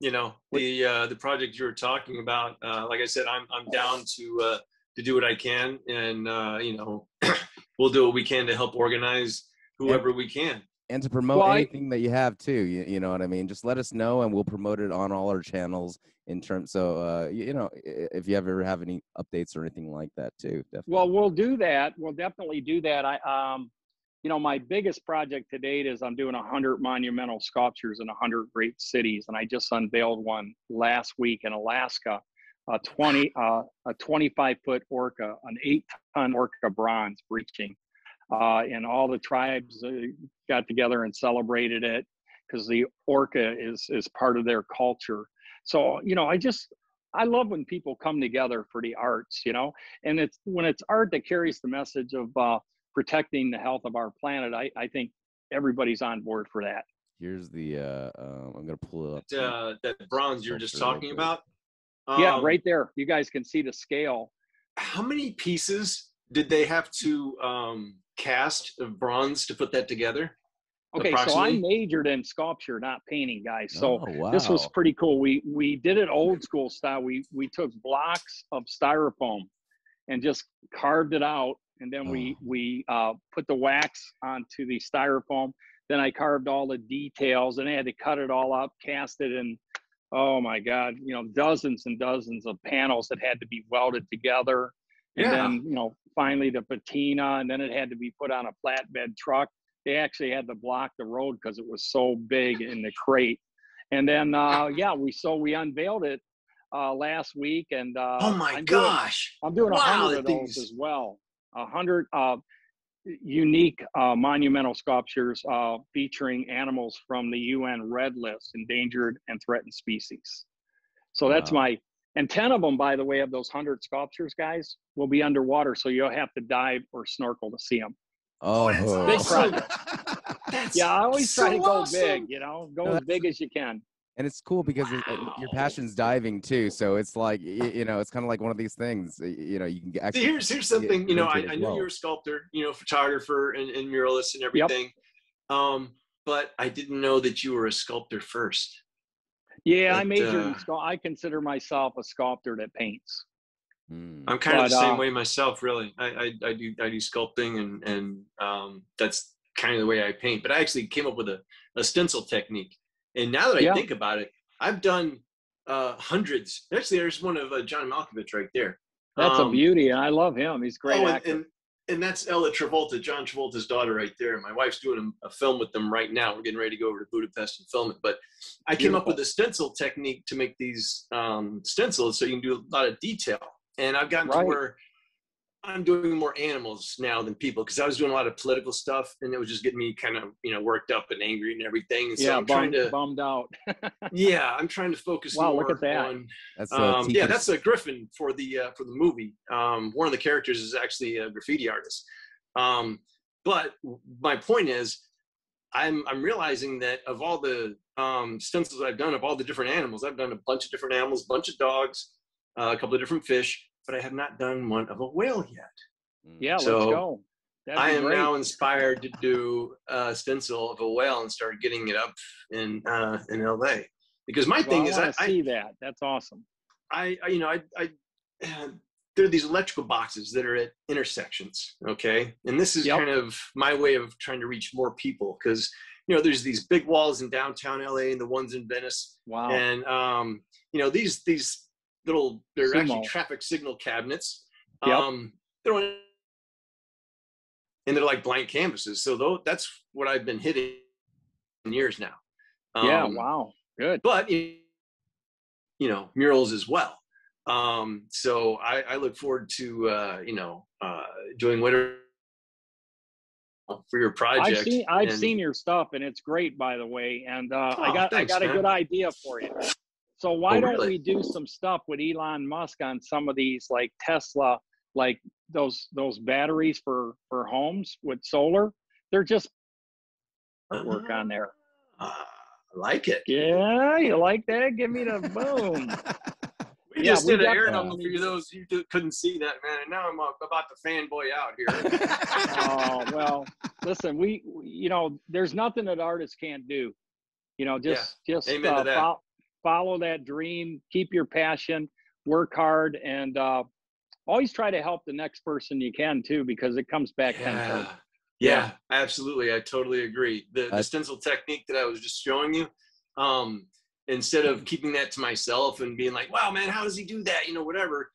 you know the uh, the project you were talking about. Uh, like I said, I'm I'm down to uh, to do what I can, and uh, you know <clears throat> we'll do what we can to help organize whoever we can. and to promote Well, I- anything that you have too. You, you know what I mean? Just let us know, and we'll promote it on all our channels. In terms, so uh, you, you know, if you ever have any updates or anything like that too, definitely. Well, we'll do that. We'll definitely do that. I, um, you know, my biggest project to date is I'm doing 100 monumental sculptures in 100 great cities, and I just unveiled one last week in Alaska, a 20, <laughs> uh, a 25 foot orca, an eight ton orca bronze breaching, uh, and all the tribes uh, got together and celebrated it because the orca is is part of their culture. So you know, I just I love when people come together for the arts, you know, and it's when it's art that carries the message of uh, protecting the health of our planet. I, I think everybody's on board for that. Here's the. Uh, um, I'm gonna pull it up. That, uh, that bronze you were just talking logo. about. yeah, Um, right there. You guys can see the scale. How many pieces did they have to um, cast of bronze to put that together? Okay, so I majored in sculpture, not painting, guys. So oh, wow. this was pretty cool. We we did it old school style. We we took blocks of styrofoam and just carved it out, and then we Oh. we uh, put the wax onto the styrofoam. Then I carved all the details, and I had to cut it all up, cast it, and oh my god, you know, dozens and dozens of panels that had to be welded together, and Yeah. then you know, finally the patina, and then it had to be put on a flatbed truck they actually had to block the road because it was so big in the crate. And then, uh, yeah, we so we unveiled it uh, last week, and uh, oh my I'm doing- gosh! I'm doing a Wow, hundred of those thing's- as well. A hundred uh, unique uh, monumental sculptures uh, featuring animals from the UN Red List, endangered and threatened species. So that's Wow. my and ten of them, by the way, of those hundred sculptures, guys, will be underwater, so you'll have to dive or snorkel to see them. Oh, that's Big awesome. project. <laughs> That's Yeah, I always try to go awesome. big, you know, go No, as big as you can. And it's cool because it, it- your passion's diving too. So it's like you know, it's kind of like one of these things. You know, you can get See, actually. here's here's something you know. I, into it I as knew well. you're a sculptor, you know, photographer and, and muralist and everything. yep. Um, but I didn't know that you were a sculptor first. Yeah, I But, majored in uh, sculpt. I consider myself a sculptor that paints. Mm. I'm kind of the same uh, way myself, really. I, I, I do I do sculpting and and um, that's kind of the way I paint. But I actually came up with a, a stencil technique. And now that I Yeah. think about it, I've done uh, hundreds. Actually, there's one of uh, John Malkovich right there. That's a Um, beauty, and I love him. He's great oh, and, actor. and and that's Ella Travolta, John Travolta's daughter, right there. My wife's doing a, a film with them right now. We're getting ready to go over to Budapest and film it. But I came up with a stencil technique to make these um, stencils so you can do a lot of detail. And I've gotten to where I'm doing more animals now than people because I was doing a lot of political stuff and it was just getting me kind of you know worked up and angry and everything. And so yeah, I'm trying bummed, to bummed out. <laughs> yeah, I'm trying to focus Wow, more look at that. on That's uh, um, yeah, that's a griffin for the uh, for the movie. Um, one of the characters is actually a graffiti artist. Um, but my point is, I'm I'm realizing that of all the um, stencils I've done of all the different animals, I've done a bunch of different animals, bunch of dogs, uh, a couple of different fish, but I have not done one of a whale yet. Mm. yeah, let's So, go. That'd I am great. now inspired to do a stencil of a whale and start getting it up in uh, in LA. Because my Well, thing I is, I, to I see that. That's awesome. I, I you know, I, I, there are these electrical boxes that are at intersections. Okay. And this is Yep. kind of my way of trying to reach more people because, you know, there's these big walls in downtown LA and the ones in Venice. Wow. And, um, you know, these, these little, they're actually traffic signal cabinets. Yep. Um, they're on, and they're like blank canvases. So though, that's what I've been hitting in years now. yeah. Um, Wow. Good. but you know murals as well um so i i look forward to uh you know uh doing whatever for your project I've seen I've and- seen your stuff, and it's great, by the way. And uh, I Oh, got thanks, I got a good idea for you. So why Oh, don't we do some stuff with Elon Musk on some of these like Tesla, like those those batteries for for homes with solar? They're just artwork on there. uh, I like it Yeah, you like that? Give me the boom. <laughs> we Yeah, just we did an air definitely double for you those you couldn't see that man and now i'm uh, about to fanboy out here <laughs> oh well, listen, we we- you know there's nothing that artists can't do. You know, just just Amen to uh, that. fo- follow that dream, keep your passion, work hard, and uh, always try to help the next person you can too, because it comes back tenfold. yeah Yeah, absolutely. I totally agree. The, the stencil technique that I was just showing you, um, instead of keeping that to myself and being like, wow, man, how does he do that? You know, whatever.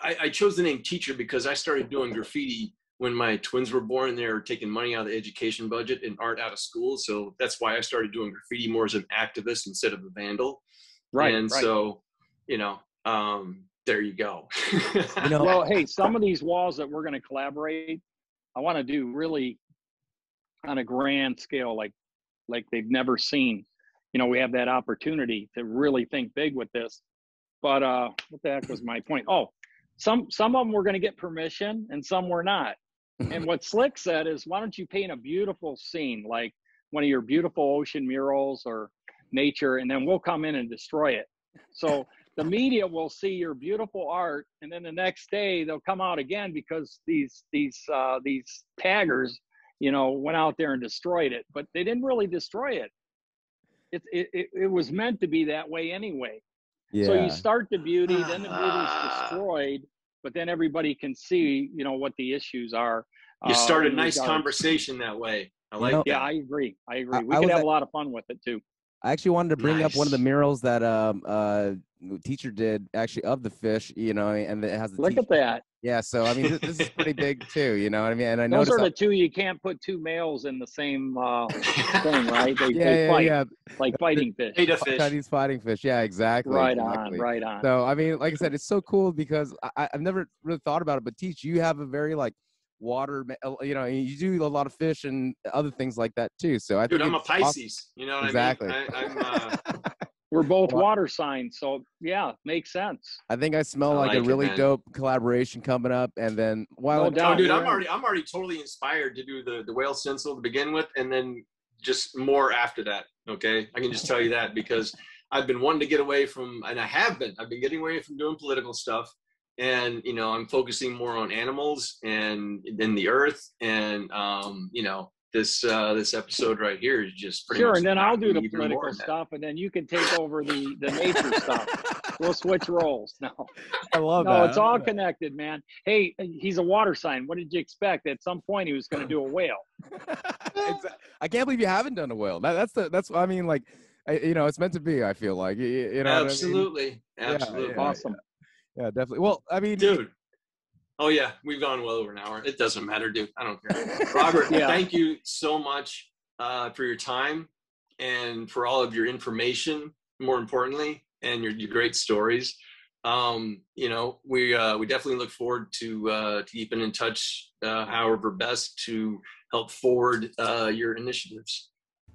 I, I chose the name teacher because I started doing graffiti when my twins were born. They were taking money out of the education budget and art out of school. So that's why I started doing graffiti more as an activist instead of a vandal. Right. and right. so, you know, um, there you go. <laughs> You know, well, hey, some of these walls that we're going to collaborate, I want to do really on a grand scale, like like they've never seen. You know, we have that opportunity to really think big with this. But uh, what the heck was my point? Oh, some some of them were going to get permission, and some were not. And <laughs> what Slick said is, why don't you paint a beautiful scene, like one of your beautiful ocean murals or nature, and then we'll come in and destroy it. So the media will see your beautiful art and then the next day they'll come out again because these these uh, these taggers you know went out there and destroyed it but they didn't really destroy it it it, it, it was meant to be that way anyway yeah. so you start the beauty then the beauty's <laughs> destroyed but then everybody can see you know what the issues are you uh, start a nice conversation that way. I You like know- yeah i agree. I agree. We I could was have at- a lot of fun with it too I actually wanted to bring up one of the murals that um uh teacher did actually of the fish, you know, and it has the look teacher- at that Yeah, so I mean, this, this is pretty big <laughs> too, you know what I mean? And I know those noticed are the two you can't put two males in the same uh, thing right <laughs> they, yeah, they yeah, fight yeah, like fighting fish Betta fish. Chinese fighting fish. Yeah, exactly. Right exactly. on, right on. So I mean, like I said, it's so cool because I, I- I've never really thought about it. But teach, you have a very like water, uh, you know, you do a lot of fish and other things like that too. So I Dude, think I'm a it's awesome. Pisces. You know what Exactly. I mean? I, I'm, uh, <laughs> We're both water signs, so yeah, makes sense. I think I smell I like, like a it, really man. dope collaboration coming up, and then while No I'm- doubt. dude, I'm in. already, I'm already totally inspired to do the the whale stencil to begin with, and then just more after that. Okay, I can just tell you that because I've been wanting to get away from, and I have been. I've been getting away from doing political stuff, and you know, I'm focusing more on animals and in the earth, and um, you know, this uh, this episode right here is just pretty Sure, much and then I'll do the political stuff, and then you can take over the the nature stuff. We'll switch roles. No, I love no, that. it's all connected, man. Hey, he's a water sign. What did you expect? At some point, he was going to do a whale. <laughs> Exa- I can't believe you haven't done a whale. That, that's the that's I mean like I, you know it's meant to be. I feel like you, you know what I mean? Absolutely, Yeah, absolutely, yeah. Awesome. Yeah, definitely. Well, I mean, dude. Oh yeah, we've gone well over an hour. It doesn't matter, dude. I don't care. <laughs> Robert, Yeah. thank you so much uh, for your time and for all of your information. More importantly, and your, your great stories. Um, you know, we uh, we definitely look forward to uh, to keeping in touch, uh, however best to help forward uh, your initiatives.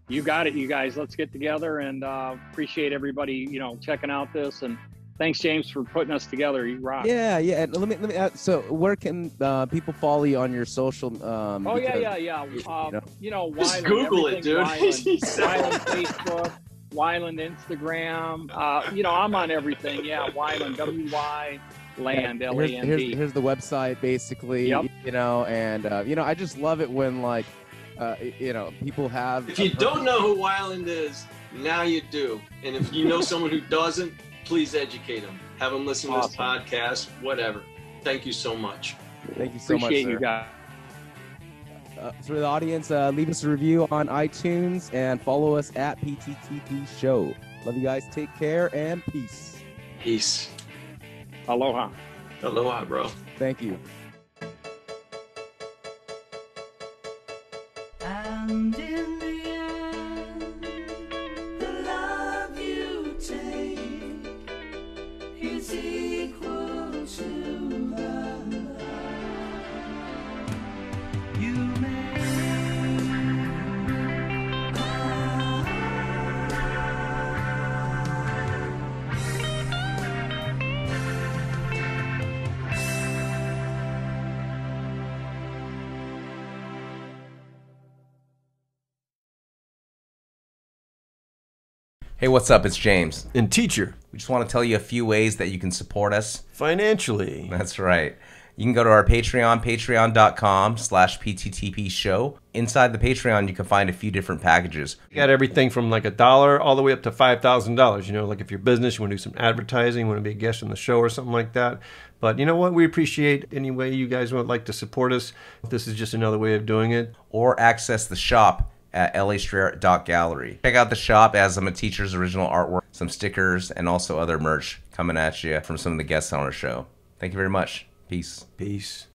You got it, you guys. Let's get together and uh, appreciate everybody, you know, checking out this. And thanks, James, for putting us together. You rock. yeah, yeah. And let me let me. Ask, so, where can uh, people follow you on your social? Um, Oh yeah, because- yeah, yeah. you Uh, know. you know, Just Google it, dude. Wyland, <laughs> Wyland Facebook, Wyland Instagram. Uh, you know, I'm on everything. Yeah, Wyland, W Y Land, L A Here's, N here's, here's the website, basically. Yep. You know, and uh, you know, I just love it when like, uh, you know, people have. If you don't know who Wyland is, now you do. And if you know someone who doesn't, please educate them. Have them listen to this podcast, whatever. Thank you so much. Thank you so Appreciate much. you sir. guys. Uh, for the audience, uh, leave us a review on iTunes and follow us at PTTP Show. Love you guys. Take care and peace. Peace. Aloha. Aloha, bro. Thank you. What's up? It's James. And teacher, We just want to tell you a few ways that you can support us. financially. That's right. You can go to our Patreon, patreon.com slash PTTP show. Inside the Patreon, you can find a few different packages. You got everything from like a dollar all the way up to five thousand dollars. You know, like if your business, you want to do some advertising, you want to be a guest on the show or something like that. But you know what? We appreciate any way you guys would like to support us. This is just another way of doing it. Or access the shop at lastreetart.gallery. Check out the shop as some of teacher's original artwork, some stickers, and also other merch coming at you from some of the guests on our show. Thank you very much. Peace. Peace.